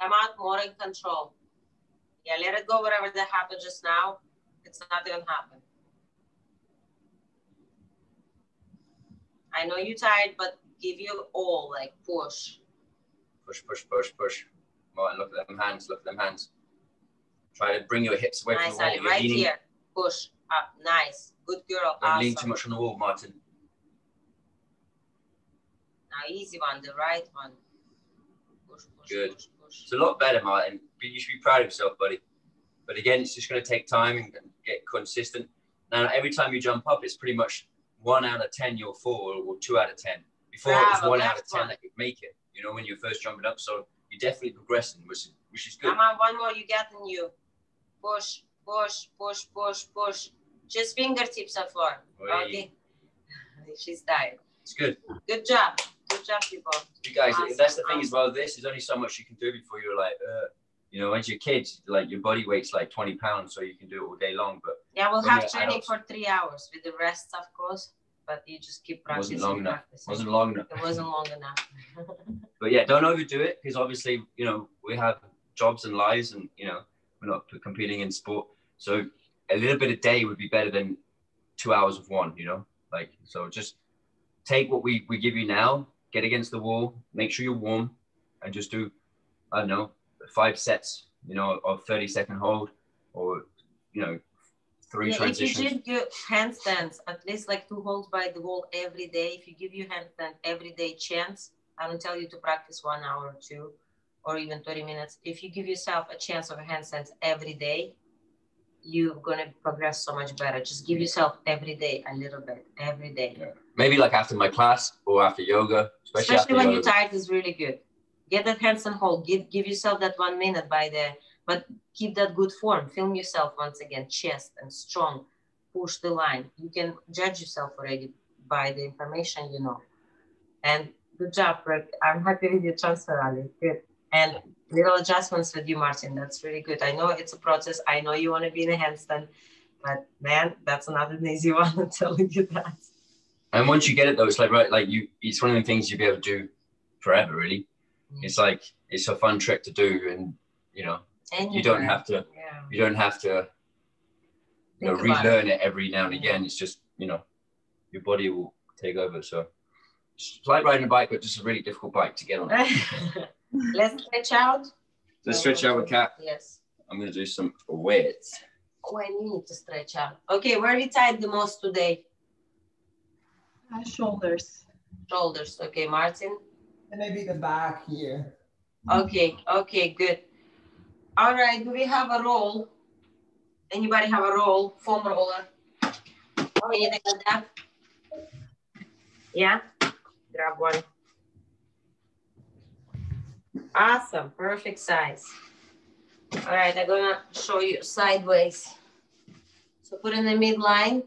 Come out more in control. Yeah, let it go. Whatever that happened just now, it's not gonna happen. I know you're tired, but give you all like push.
Push, push, push, push. Martin, look at them hands, look at them hands. Try to bring your hips away
nice,
from the wall. You're
Right
leaning,
here. Push up. Nice. Good girl.
Don't
Awesome.
lean too much on the wall, Martin.
Now easy one, the right one. Push, push,
Good.
push, push.
It's a lot better, Martin. You should be proud of yourself, buddy. But again, it's just going to take time and get consistent. Now, every time you jump up, it's pretty much one out of 10 you'll fall or two out of 10. Before it was one out of 10
one.
that could make it, you know, when you're first jumping up. So you're definitely progressing, which is, which is good.
Come on, one more. You got in you. Push, push, push, push, push. Just fingertips on floor. Okay. She's tired.
It's good.
Good job. Good job, people.
You guys,
Awesome,
that's the thing as well. This is only so much you can do before you're like, uh, you know, as your kids, like your body weight's like 20 pounds, so you can do it all day long. But
Yeah, we'll have training
adults.
for three hours with the rest, of course. But you just keep
it
practicing.
wasn't long enough.
practicing.
wasn't long enough.
It wasn't long enough.
But yeah, don't overdo it because obviously, you know, we have jobs and lives, and you know, we're not competing in sport. So a little bit a day would be better than two hours of one. You know, like so. Just take what we we give you now, get against the wall, make sure you're warm, and just do, I don't know, five sets. You know, of thirty second hold, or you know, three
Yeah, if you
transitions.
did good handstands, at least like two holds by the wall every day, if you give you handstand every day chance, I don't tell you to practice one hour or two or even 30 minutes. If you give yourself a chance of a handstands every day, you're gonna progress so much better. Just give yourself every day a little bit, every day.
Maybe like after my class or after yoga, especially,
Especially
after
when
yoga.
you're tired is really good. Get that handstand hold. Give give yourself that one minute by the but keep that good form. Film yourself once again, chest and strong. Push the line. You can judge yourself already by the information you know. And good job, Rick. I'm happy with your transfer, Ali. Good. And little adjustments with you, Martin. That's really good. I know it's a process. I know you want to be in a handstand, but man, that's not an easy one. I'm telling you that.
And once you get it though, it's like right, like you, it's one of the things you'll be able to do forever. Really, mm-hmm. it's like it's a fun trick to do, and you know,
And
you don't have to,
Yeah.
you don't have to, you know, relearn it every now and again. It's just you know, your body will take over. So, it's like riding a bike, but just a really difficult bike to get on.
Let's stretch out.
Let's stretch out with Kat.
Yes.
I'm gonna do some weights.
When you need to stretch out. Okay, where we tied the most today?
Uh, shoulders.
Shoulders. Okay, Martin.
And maybe the back here.
Okay, okay, good. All right, do we have a roll? Anybody have a roll, foam roller? Oh, Anything like that? Yeah, grab one. Awesome, perfect size. All right, I'm gonna show you sideways. So put in the midline.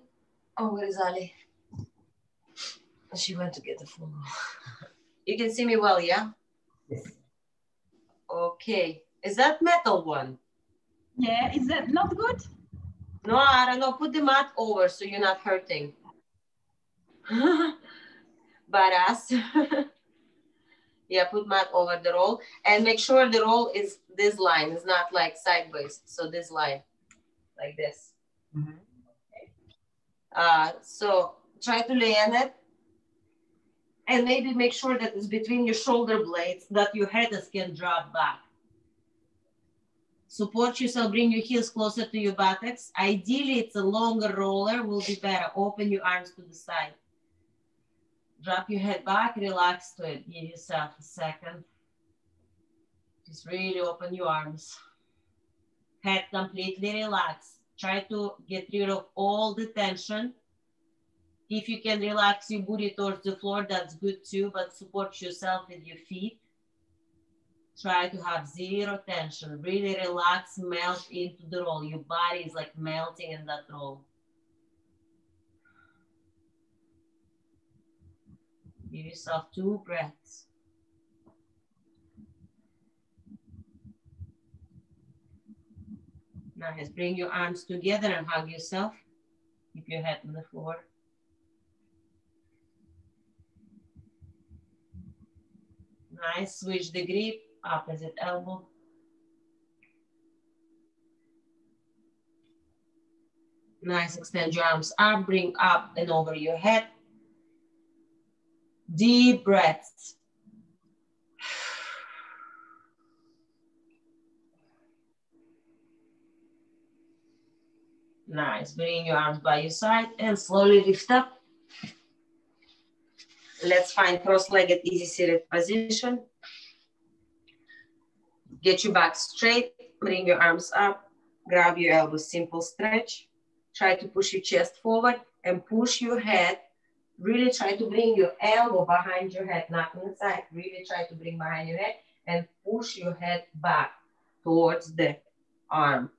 Oh, where is Ali? Oh, she went to get the phone. You can see me well, yeah?
Yes.
Okay. Is that metal one?
Yeah, is that not good?
No, I don't know. Put the mat over so you're not hurting. Badass. yeah, put mat over the roll and make sure the roll is this line. It's not like sideways. So this line, like this.
Mhm.
Uh, so try to lay on it. And maybe make sure that it's between your shoulder blades that your head is can drop back. Support yourself, bring your heels closer to your buttocks. Ideally, it's a longer roller, will be better. Open your arms to the side. Drop your head back, relax to it. Give yourself a second. Just really open your arms. Head completely relaxed. Try to get rid of all the tension. If you can relax your booty towards the floor, that's good too, but support yourself with your feet. Try to have zero tension. Really relax, melt into the roll. Your body is like melting in that roll. Give yourself two breaths. Nice. Bring your arms together and hug yourself. Keep your head on the floor. Nice. Switch the grip, opposite elbow. Nice. Extend your arms up, bring up and over your head. Deep breaths. Nice. Bring your arms by your side and slowly lift up. Let's find cross-legged easy seated position. Get your back straight, bring your arms up, grab your elbows, simple stretch. Try to push your chest forward and push your head. Really try to bring your elbow behind your head, not inside. Really try to bring behind your head and push your head back towards the arm.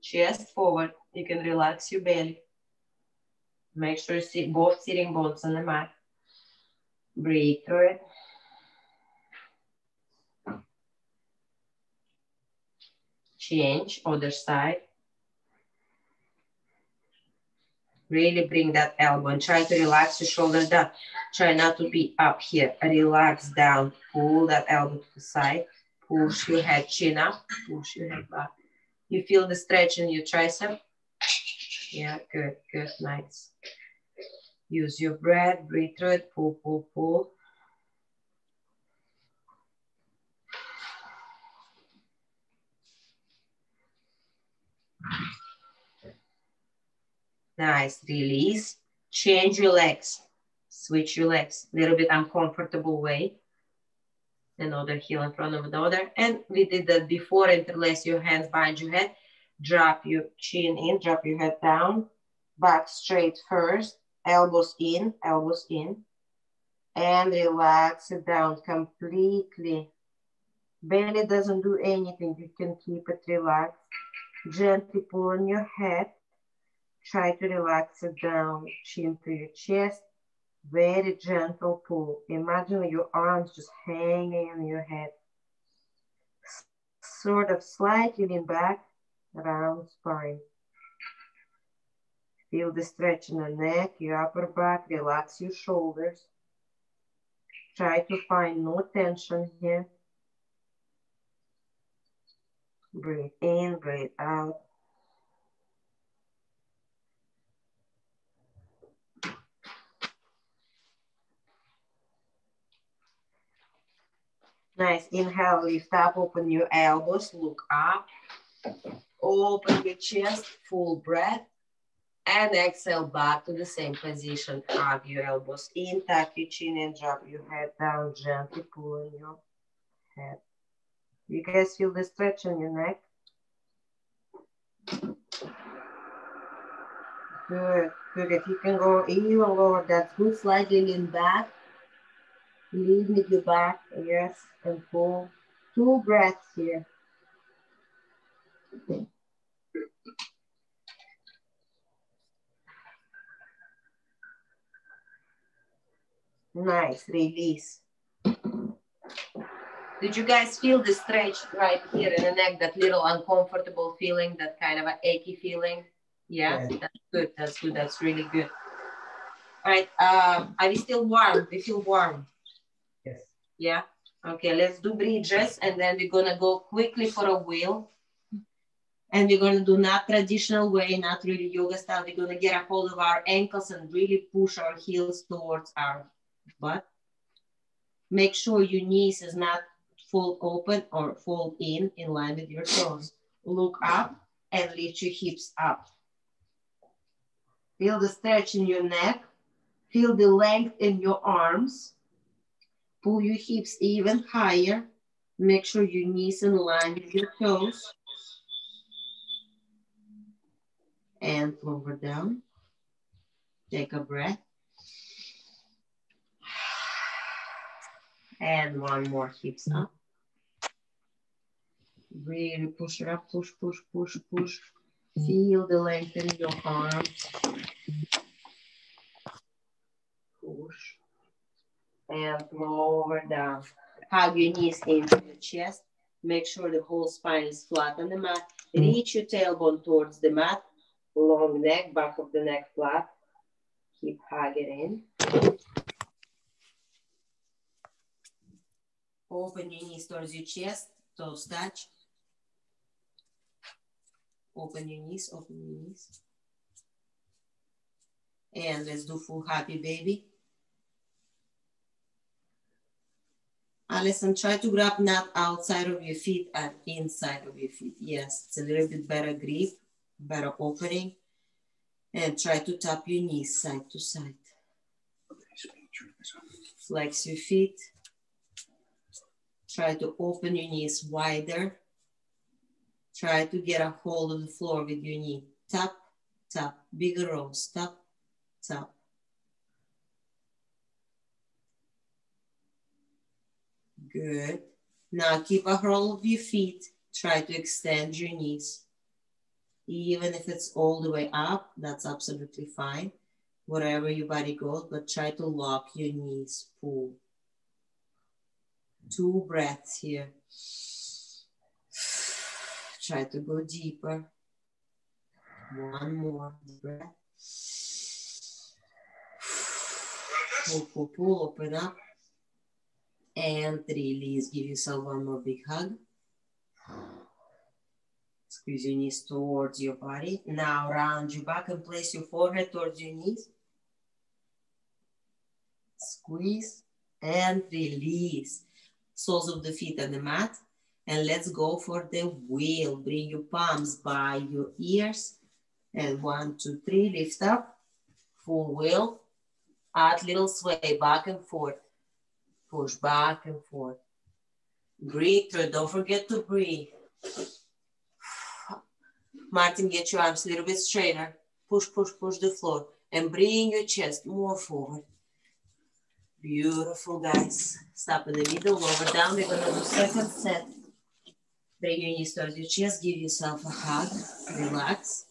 Chest forward, you can relax your belly. Make sure you see both sitting bones on the mat. Breathe through it. Change other side. Really bring that elbow and try to relax your shoulder down. Try not to be up here. Relax down. Pull that elbow to the side. Push your head chin up. Push your head back. You feel the stretch in your tricep? Yeah, good, good, nice. Use your breath, breathe through it, pull, pull, pull. Nice, release. Change your legs. Switch your legs. A little bit uncomfortable way. Another heel in front of the other. And we did that before. Interlace your hands behind your head. Drop your chin in, drop your head down. Back straight first. Elbows in, elbows in. And relax it down completely. Belly doesn't do anything. You can keep it relaxed. Gently pull on your head. Try to relax it down, chin to your chest. Very gentle pull. Imagine your arms just hanging on your head. Sort of slightly lean back, around spine. Feel the stretch in the neck, your upper back, relax your shoulders. Try to find no tension here. Breathe in, breathe out. Nice. Inhale, lift up, open your elbows, look up. Open your chest, full breath. And exhale back to the same position. Hug your elbows in, tuck your chin and drop your head down, gently pulling your head. You guys feel the stretch in your neck? Good, good. If you can go even lower, that's good. Slightly lean back. Lean with your back, yes, and pull. Two breaths here. Nice, release. Did you guys feel the stretch right here in the neck, that little uncomfortable feeling, that kind of an achy feeling? Yeah,
Yeah.
that's good, that's good, that's really good. All right, um, are we still warm? We feel warm? Yeah, okay, let's do bridges and then we're gonna go quickly for a wheel. And we're gonna do not traditional way, not really yoga style. We're gonna get a hold of our ankles and really push our heels towards our butt. Make sure your knees is not fold open or fold in in line with your toes. Look up and lift your hips up. Feel the stretch in your neck. Feel the length in your arms. Pull your hips even higher. Make sure your knees in line with your toes. And lower down. Take a breath. And one more hips up. Really push it up, push, push, push, push. Feel the length in your arms. Push. And lower down. Hug your knees into your chest. Make sure the whole spine is flat on the mat. Mm-hmm. Reach your tailbone towards the mat. Long neck, back of the neck flat. Keep hugging in. Open your knees towards your chest, toes touch. Open your knees, open your knees. And let's do full happy baby. Alison, try to grab not outside of your feet and inside of your feet. Yes, it's a little bit better grip, better opening. And try to tap your knees side to side. Flex your feet. Try to open your knees wider. Try to get a hold of the floor with your knee. Tap, tap, bigger rolls. Tap, tap. Good. Now keep a hold of your feet. Try to extend your knees. Even if it's all the way up, that's absolutely fine. Wherever your body goes, but try to lock your knees. Pull. Two breaths here. Try to go deeper. One more breath. Pull, pull, pull, open up. And three. release. Give yourself one more big hug. Squeeze your knees towards your body. Now round your back and place your forehead towards your knees. Squeeze and release. Soles of the feet on the mat. And let's go for the wheel. Bring your palms by your ears. And one, two, three, lift up. Full wheel. Add little sway back and forth. Push back and forth. Breathe through. Don't forget to breathe. Martin, get your arms a little bit straighter. Push, push, push the floor. And bring your chest more forward. Beautiful, guys. Stop in the middle, lower down. We're gonna do second set. Bring your knees towards your chest. Give yourself a hug. Relax.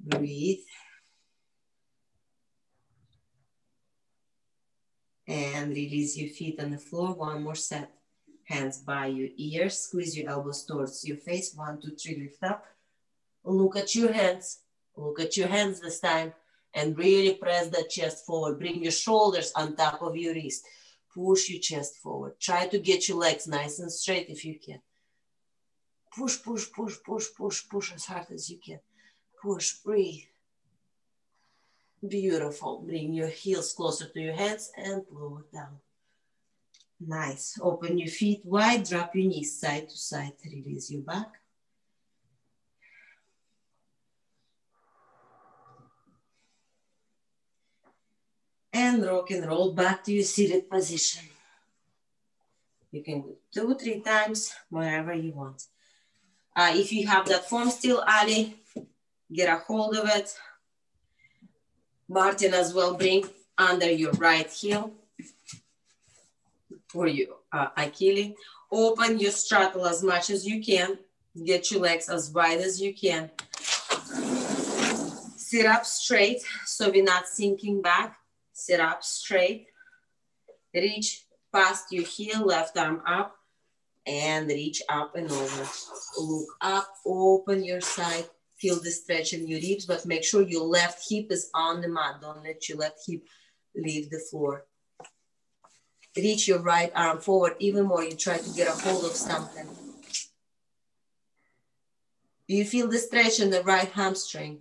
Breathe. And release your feet on the floor. One more set. Hands by your ears. Squeeze your elbows towards your face. One, two, three, lift up. Look at your hands. Look at your hands this time. And really press the chest forward. Bring your shoulders on top of your wrist. Push your chest forward. Try to get your legs nice and straight if you can. Push, push, push, push, push, push as hard as you can. Push, breathe. Beautiful. Bring your heels closer to your hands and lower down. Nice. Open your feet wide, drop your knees side to side, release your back. And rock and roll back to your seated position. You can do two, three times, wherever you want. Uh, if you have that form still, Ali, get a hold of it. Martin as well, bring under your right heel for you, uh, Achille. Open your straddle as much as you can. Get your legs as wide as you can. Sit up straight so we're not sinking back. Sit up straight. Reach past your heel, left arm up and reach up and over. Look up, open your side, feel the stretch in your ribs, but make sure your left hip is on the mat. Don't let your left hip leave the floor. Reach your right arm forward even more. You try to get a hold of something. Do you feel the stretch in the right hamstring?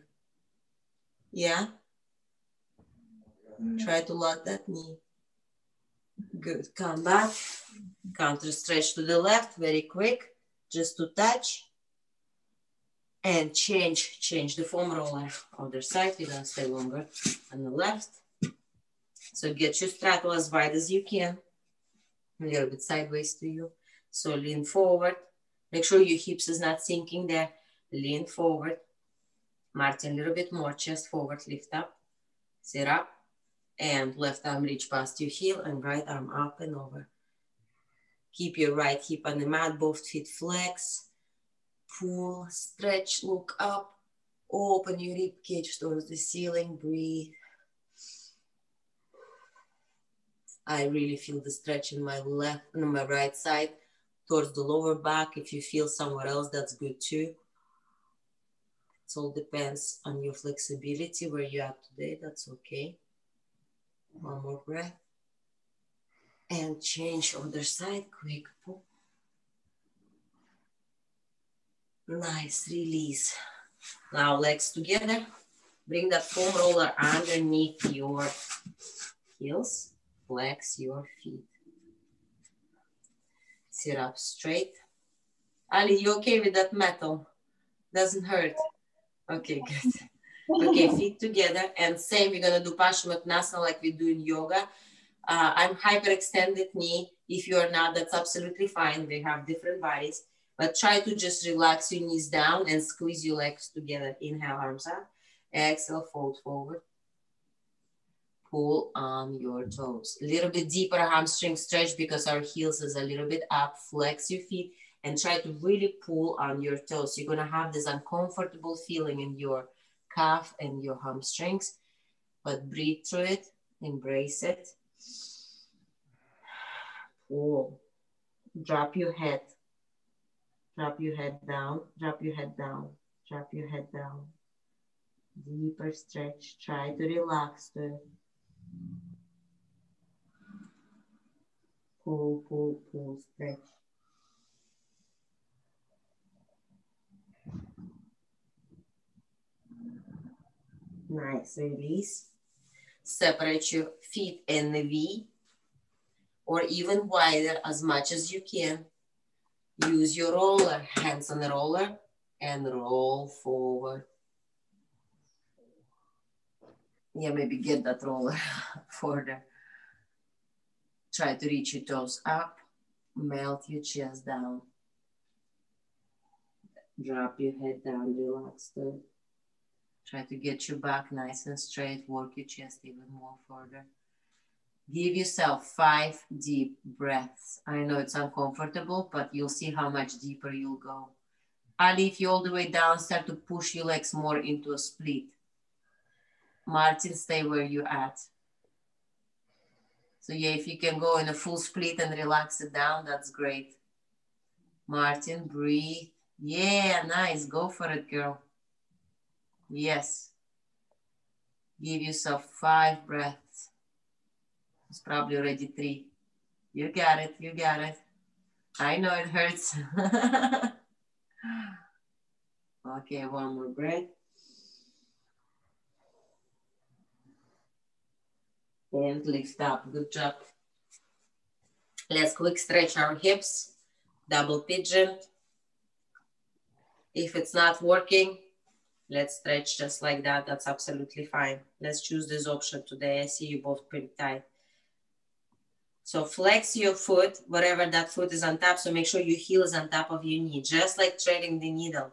Yeah? Try to lock that knee. Good. Come back. Counter stretch to the left, very quick, just to touch. And change, change the foam roller. Other side, we're gonna stay longer on the left. So get your straddle as wide as you can. A little bit sideways to you. So lean forward. Make sure your hips is not sinking there. Lean forward. Martin, a little bit more, chest forward, lift up. Sit up. And left arm reach past your heel and right arm up and over. Keep your right hip on the mat, both feet flex. Pull, stretch, look up. Open your rib cage towards the ceiling, breathe. I really feel the stretch in my left and my right side towards the lower back. If you feel somewhere else, that's good too. It all depends on your flexibility, where you are today, that's okay. One more breath. And change other side, quick pull. Nice, release. Now legs together. Bring that foam roller underneath your heels. Flex your feet. Sit up straight. Ali, you okay with that metal? Doesn't hurt? Okay, good. Okay, feet together. And same, we're gonna do Paschimottanasana like we do in yoga. Uh, I'm hyperextended knee. If you're not, that's absolutely fine. They have different bodies. But try to just relax your knees down and squeeze your legs together. Inhale, arms up. Exhale, fold forward. Pull on your toes. A little bit deeper hamstring stretch because our heels is a little bit up. Flex your feet and try to really pull on your toes. You're gonna have this uncomfortable feeling in your calf and your hamstrings, but breathe through it, embrace it. Pull, drop your head, drop your head down, drop your head down, drop your head down. Deeper stretch, try to relax the pull, pull, pull, stretch. Nice, release. Separate your feet in the V or even wider as much as you can. Use your roller, hands on the roller and roll forward. Yeah, maybe get that roller further. Try to reach your toes up, melt your chest down. Drop your head down, relax the Try to get your back nice and straight, work your chest even more further. Give yourself five deep breaths. I know it's uncomfortable, but you'll see how much deeper you'll go. Ali, if you all the way down, start to push your legs more into a split. Martin, stay where you're at. So yeah, if you can go in a full split and relax it down, that's great. Martin, breathe. Yeah, nice. Go for it, girl. Yes. Give yourself five breaths. It's probably already three. You got it. You got it. I know it hurts. okay, one more breath. And lift up. Good job. Let's quick stretch our hips. Double pigeon. If it's not working, Let's stretch just like that. That's absolutely fine. Let's choose this option today. I see you both pretty tight. So flex your foot, whatever that foot is on top. So make sure your heel is on top of your knee, just like threading the needle.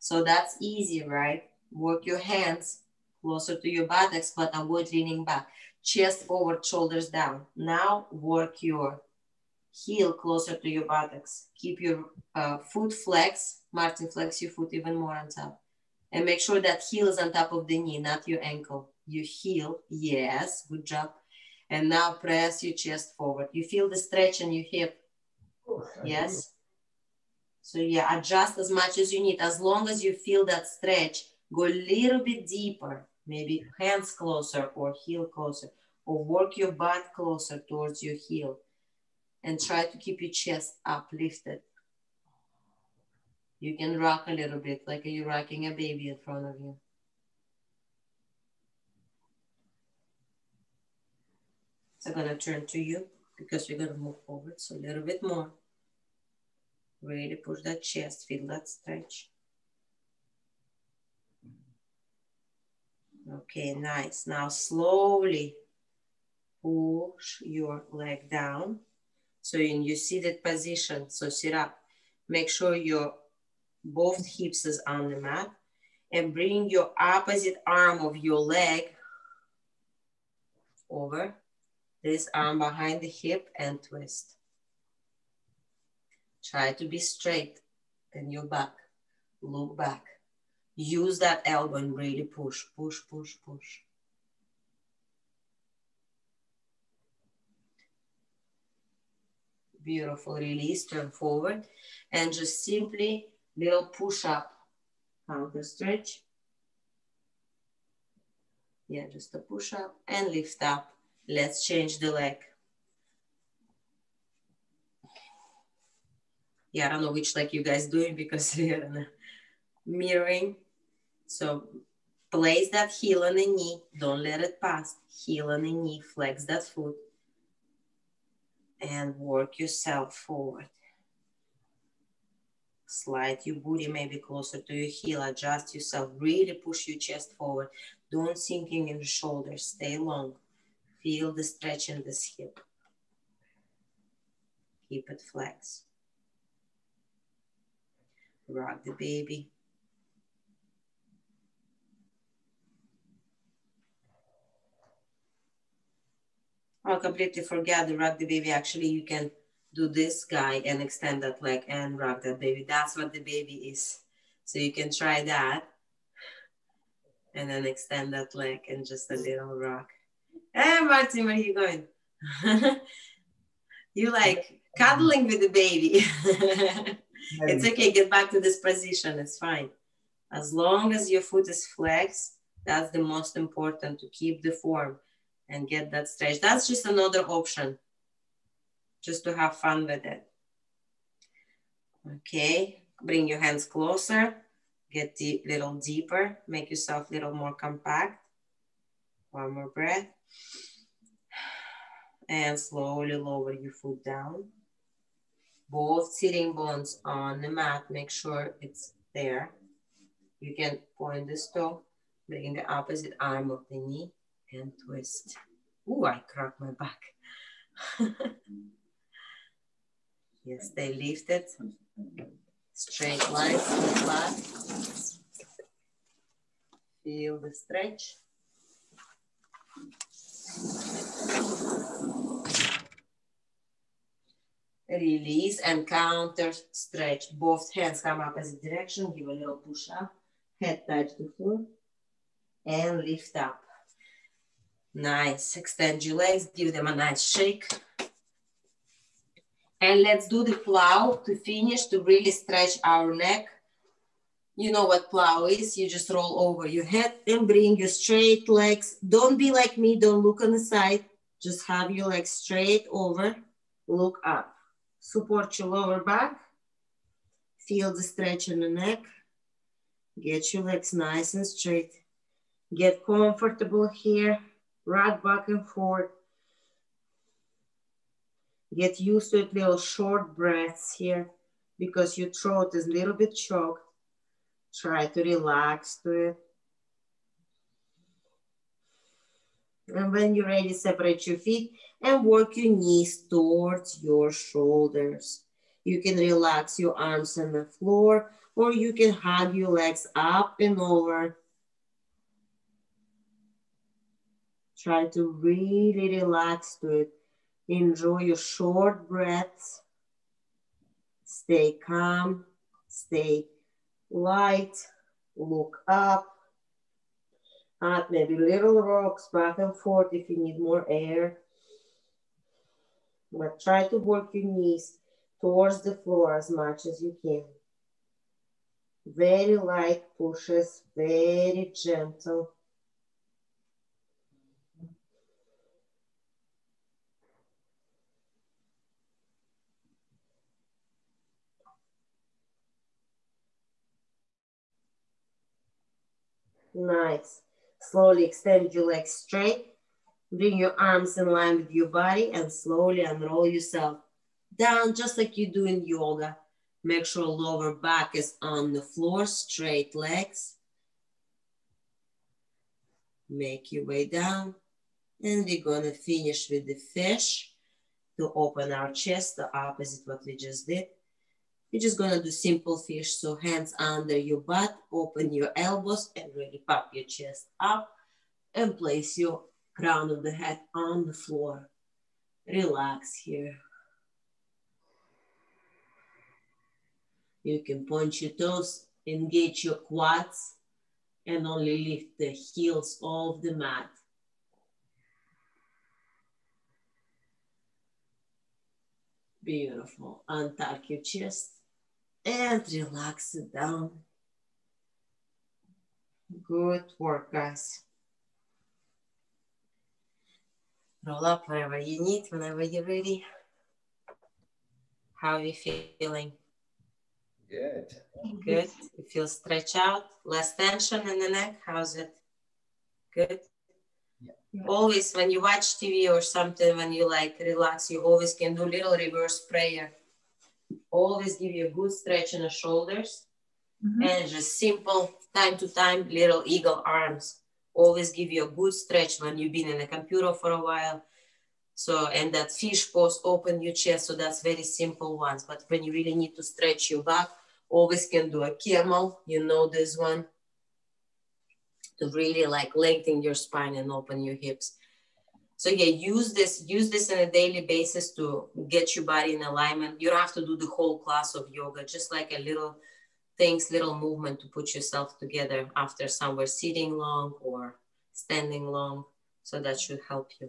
So that's easy, right? Work your hands closer to your buttocks, but avoid leaning back. Chest forward, shoulders down. Now work your heel closer to your buttocks. Keep your uh, foot flex. Martin, flex your foot even more on top. And make sure that heel is on top of the knee, not your ankle. Your heel, yes, good job. And now press your chest forward. You feel the stretch in your hip. Yes. So yeah, adjust as much as you need. As long as you feel that stretch, go a little bit deeper. Maybe hands closer or heel closer, or work your butt closer towards your heel and try to keep your chest uplifted. You can rock a little bit like you're rocking a baby in front of you. I'm gonna turn to you because we're gonna move forward. So a little bit more. Really push that chest, feel that stretch. Okay, nice. Now slowly push your leg down so in your seated position, so sit up. Make sure your both hips is on the mat and bring your opposite arm of your leg over this arm behind the hip and twist. Try to be straight in your back. Look back. Use that elbow and really push, push, push, push. Beautiful release, turn forward, and just simply little push up, counter stretch. Yeah, just a push up and lift up. Let's change the leg. Yeah, I don't know which leg you guys doing because they're mirroring. So place that heel on the knee. Don't let it pass. Heel on the knee. Flex that foot and work yourself forward. Slide your booty maybe closer to your heel, adjust yourself, really push your chest forward. Don't sinking in the shoulders, stay long. Feel the stretch in this hip. Keep it flex. Rock the baby. I completely forget the rock the baby. Actually, you can do this guy and extend that leg and rock that baby. That's what the baby is. So you can try that and then extend that leg and just a little rock. Hey, Martin, where are you going? you like cuddling with the baby. it's okay. Get back to this position. It's fine. As long as your foot is flexed, that's the most important to keep the form and get that stretch. That's just another option, just to have fun with it. Okay, bring your hands closer, get a little deeper, make yourself a little more compact. One more breath. And slowly lower your foot down. Both sitting bones on the mat, make sure it's there. You can point this toe, bring the opposite arm of the knee and twist. Ooh, I cracked my back. yes, they lifted. Straight line, flat. Feel the stretch. Release and counter stretch. Both hands come up as a direction. Give a little push up. Head touch the floor. And lift up. Nice. Extend your legs, give them a nice shake. And let's do the plow to finish to really stretch our neck. You know what plow is. You just roll over your head and bring your straight legs. Don't be like me. Don't look on the side. Just have your legs straight over. Look up. Support your lower back. Feel the stretch in the neck. Get your legs nice and straight. Get comfortable here rock back and forth. Get used to it, little short breaths here because your throat is a little bit choked. Try to relax to it. And when you're ready, separate your feet and work your knees towards your shoulders. You can relax your arms on the floor or you can hug your legs up and over. Try to really relax to it. Enjoy your short breaths. Stay calm, stay light, look up. Add maybe little rocks back and forth if you need more air. But try to work your knees towards the floor as much as you can. Very light pushes, very gentle. Nice. Slowly extend your legs straight. Bring your arms in line with your body and slowly unroll yourself down just like you do in yoga. Make sure lower back is on the floor, straight legs. Make your way down. And we're gonna finish with the fish to open our chest, the opposite what we just did. You're just gonna do simple fish. So hands under your butt, open your elbows and really pop your chest up and place your crown of the head on the floor. Relax here. You can point your toes, engage your quads, and only lift the heels off the mat. Beautiful. Untuck your chest and relax it down. Good work, guys. Roll up whenever you need, whenever you're ready. How are you feeling?
Good.
Good. You feel stretch out, less tension in the neck. How's it? Good.
Yeah.
Always when you watch TV or something, when you like relax, you always can do little reverse prayer. Always give you a good stretch in the shoulders
Mhm.
and just simple time to time little eagle arms. Always give you a good stretch when you've been in the computer for a while. So, and that fish pose, open your chest. So that's very simple ones. But when you really need to stretch your back, always can do a camel. You know this one. To really like lengthen your spine and open your hips. So yeah, use this, use this on a daily basis to get your body in alignment. You don't have to do the whole class of yoga, just like a little things, little movement to put yourself together after somewhere sitting long or standing long. So that should help you.